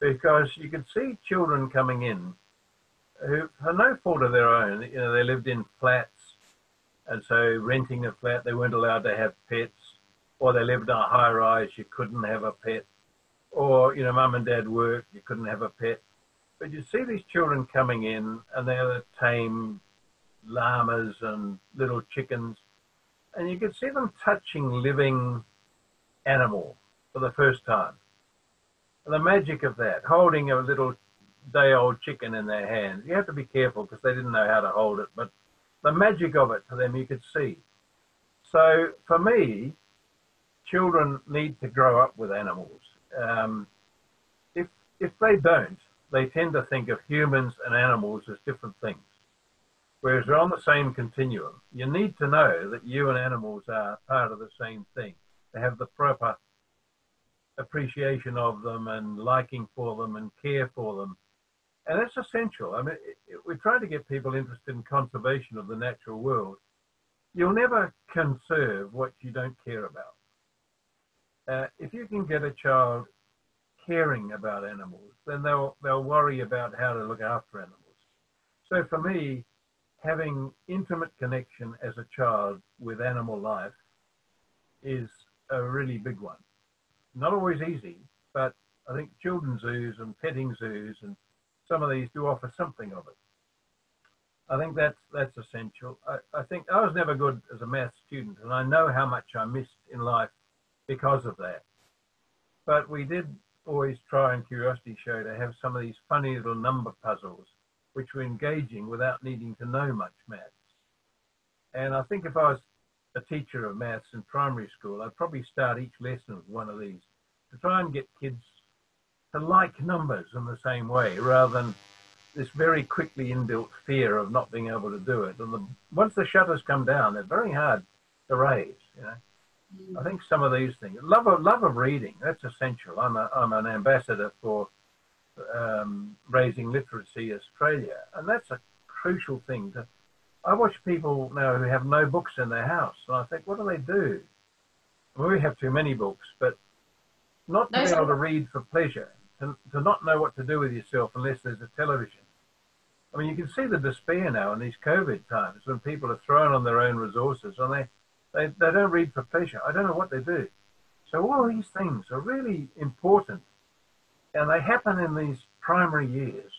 because you could see children coming in who, for no fault of their own, you know, they lived in flats, and so renting a flat, they weren't allowed to have pets, or they lived in a high rise, you couldn't have a pet, or you know, mum and dad worked, you couldn't have a pet. But you see these children coming in, and they're the tame llamas and little chickens, and you could see them touching living animal for the first time. The magic of that, holding a little day old chicken in their hands. You have to be careful because they didn't know how to hold it, but the magic of it for them you could see. So for me, children need to grow up with animals. Um, if if they don't, they tend to think of humans and animals as different things. Whereas they're on the same continuum. You need to know that you and animals are part of the same thing. They have the proper appreciation of them and liking for them and care for them that's essential. I mean, we're trying to get people interested in conservation of the natural world. You'll never conserve what you don't care about. Uh, if you can get a child caring about animals, then they'll they'll worry about how to look after animals. So for me, having intimate connection as a child with animal life is a really big one. Not always easy, but I think children's zoos and petting zoos and some of these do offer something of it. I think that's that's essential. I, I think I was never good as a math student, and I know how much I missed in life because of that. But we did always try in Curiosity Show to have some of these funny little number puzzles, which were engaging without needing to know much maths. And I think if I was a teacher of maths in primary school, I'd probably start each lesson with one of these to try and get kids to like numbers in the same way rather than this very quickly inbuilt fear of not being able to do it. And the, once the shutters come down, they're very hard to raise. You know, mm. I think some of these things, love of love of reading, that's essential. I'm a, I'm an ambassador for um, raising literacy Australia, and that's a crucial thing. To, I watch people now who have no books in their house, and I think, what do they do? Well, we have too many books, but not to no, be able to read for pleasure to, to not know what to do with yourself unless there's a television. I mean, you can see the despair now in these COVID times when people are thrown on their own resources and they, they, they don't read for pleasure. I don't know what they do. So all these things are really important and they happen in these primary years.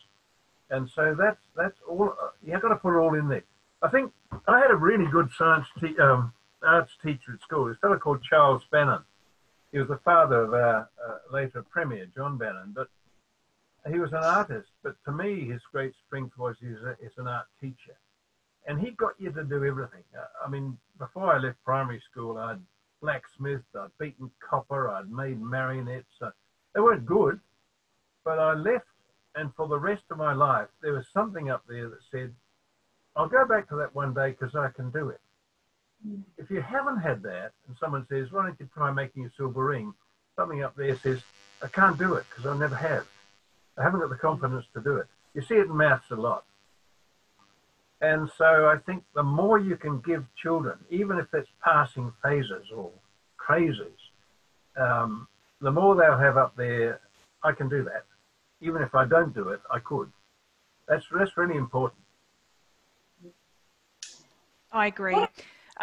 And so that's, that's all, you've got to put it all in there. I think I had a really good science te- um, arts teacher at school, a fellow called Charles Bannon he was the father of our later premier, John Bannon, but he was an artist. But to me, his great strength was he's, a, he's an art teacher. And he got you to do everything. Uh, I mean, before I left primary school, I'd blacksmithed, I'd beaten copper, I'd made marionettes. Uh, they weren't good, but I left, and for the rest of my life, there was something up there that said, I'll go back to that one day because I can do it. Mm. If you haven't had that, and someone says, why don't you try making a silver ring? Something up there says, I can't do it because I never have. I haven't got the confidence to do it. You see it in maths a lot. And so I think the more you can give children, even if it's passing phases or crazes, um, the more they'll have up there, I can do that. Even if I don't do it, I could. That's, that's really important. I agree.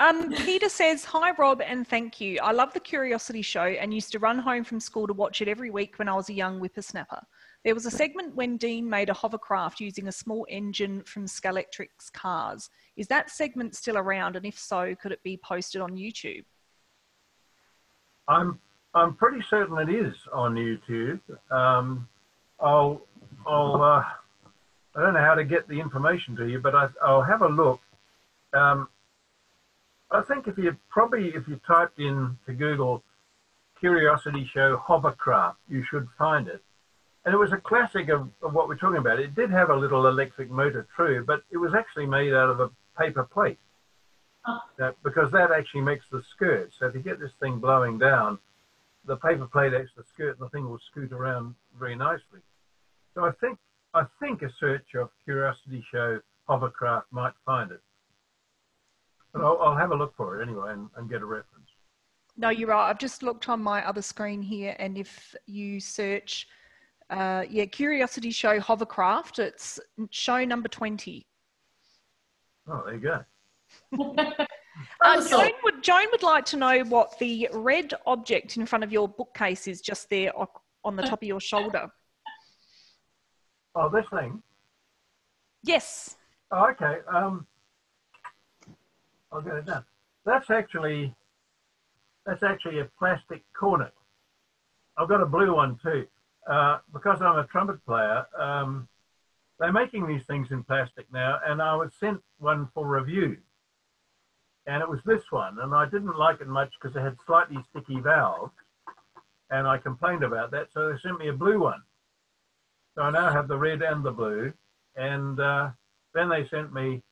Um, Peter says, Hi, Rob, and thank you. I love the Curiosity Show and used to run home from school to watch it every week when I was a young whippersnapper. There was a segment when Deane made a hovercraft using a small engine from Scalextric's cars. Is that segment still around? And if so, could it be posted on YouTube? I'm I'm pretty certain it is on YouTube. Um, I'll I'll uh, I don't know how to get the information to you, but I, will have a look. Um, I think if you probably if you typed in to Google Curiosity Show hovercraft, you should find it and it was a classic of, of, what we're talking about. It did have a little electric motor, true, but it was actually made out of a paper plate oh. that, because that actually makes the skirt. So if you get this thing blowing down, the paper plate acts the skirt, and the thing will scoot around very nicely. So I think I think a search of Curiosity Show hovercraft might find it. But I'll, I'll have a look for it anyway and, and get a reference. No, you're right. I've just looked on my other screen here, and if you search uh, yeah, Curiosity Show Hovercraft. It's show number 20. Oh, there you go. uh, Joan, would, Joan would like to know what the red object in front of your bookcase is just there on the top of your shoulder. Oh, this thing? Yes. Oh, okay. Um, I'll get it done. That's actually that's actually a plastic cornet. I've got a blue one too. Uh, because I'm a trumpet player, um, they're making these things in plastic now, and I was sent one for review. And it was this one, and I didn't like it much because it had slightly sticky valves, and I complained about that, so they sent me a blue one. So I now have the red and the blue, and uh, then they sent me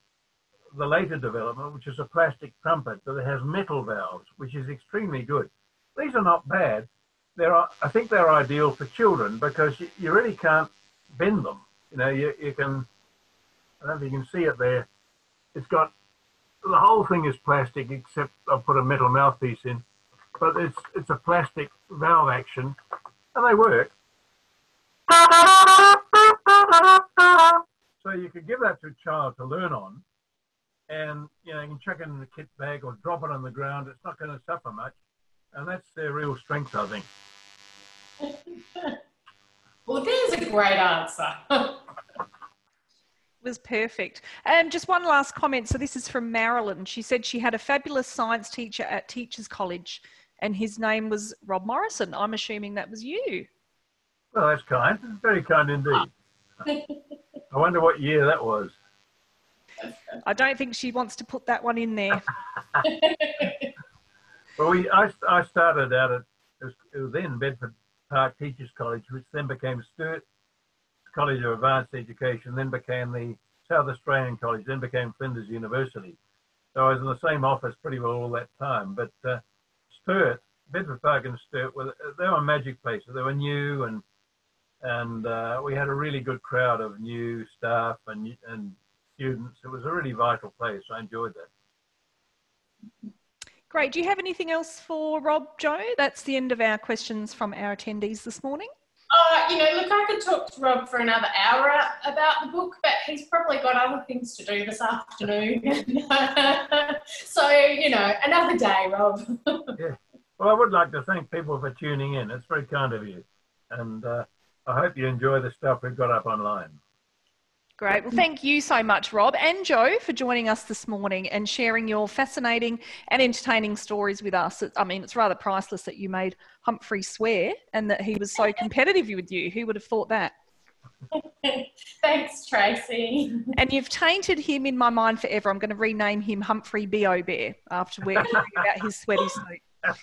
the later development, which is a plastic trumpet, it has metal valves, which is extremely good. These are not bad, they're I think they're ideal for children because you, you really can't bend them. You know, you, you can. I don't know if you can see it there. It's got the whole thing is plastic except I've put a metal mouthpiece in, but it's it's a plastic valve action, and they work. So you could give that to a child to learn on, and you know you can chuck it in the kit bag or drop it on the ground. It's not going to suffer much, and that's their real strength, I think. well, there's a great answer. It was perfect. And just one last comment. So this is from Marilyn. She said she had a fabulous science teacher at Teachers College, and his name was Rob Morrison. I'm assuming that was you. Well, that's kind. Very kind indeed. I wonder what year that was. I don't think she wants to put that one in there. well, we I, I started out at it was, it was then Bedford Park Teachers College, which then became Sturt College of Advanced Education, then became the South Australian College, then became Flinders University. So I was in the same office pretty well all that time. But uh, Bedford Park and Sturt, were, they were magic places. They were new and and uh, we had a really good crowd of new staff and and students. It was a really vital place. I enjoyed that. Great. Do you have anything else for Rob, Jo? That's the end of our questions from our attendees this morning. Uh, you know, look, I could talk to Rob for another hour about the book, but he's probably got other things to do this afternoon. so, you know, another day, Rob. yeah. Well, I would like to thank people for tuning in. It's very kind of you. And uh, I hope you enjoy the stuff we've got up online. Great. Well, thank you so much, Rob and Jo, for joining us this morning and sharing your fascinating and entertaining stories with us. I mean, it's rather priceless that you made Humphrey swear and that he was so competitive with you. Who would have thought that? Thanks, Tracy. And you've tainted him in my mind forever. I'm going to rename him Humphrey B.O. Bear after we're hearing about his sweaty suit.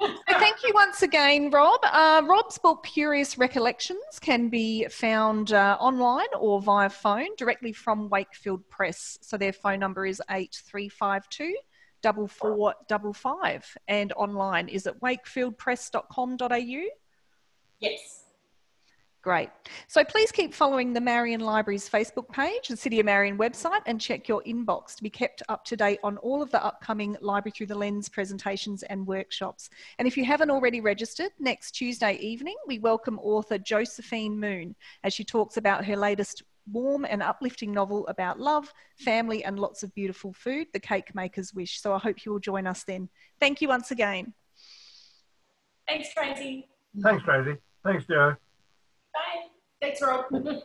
So thank you once again, Rob. Uh, Rob's book, Curious Recollections, can be found uh, online or via phone directly from Wakefield Press. So their phone number is 8352 4455 and online is at wakefieldpress.com.au. Yes. Great. So please keep following the Marion Library's Facebook page, the City of Marion website, and check your inbox to be kept up to date on all of the upcoming Library Through the Lens presentations and workshops. And if you haven't already registered, next Tuesday evening, we welcome author Josephine Moon as she talks about her latest warm and uplifting novel about love, family, and lots of beautiful food, The Cake Maker's Wish. So I hope you will join us then. Thank you once again. Thanks, Tracy. Thanks, Tracy. Thanks, Jo. Bye. Thanks, Rob.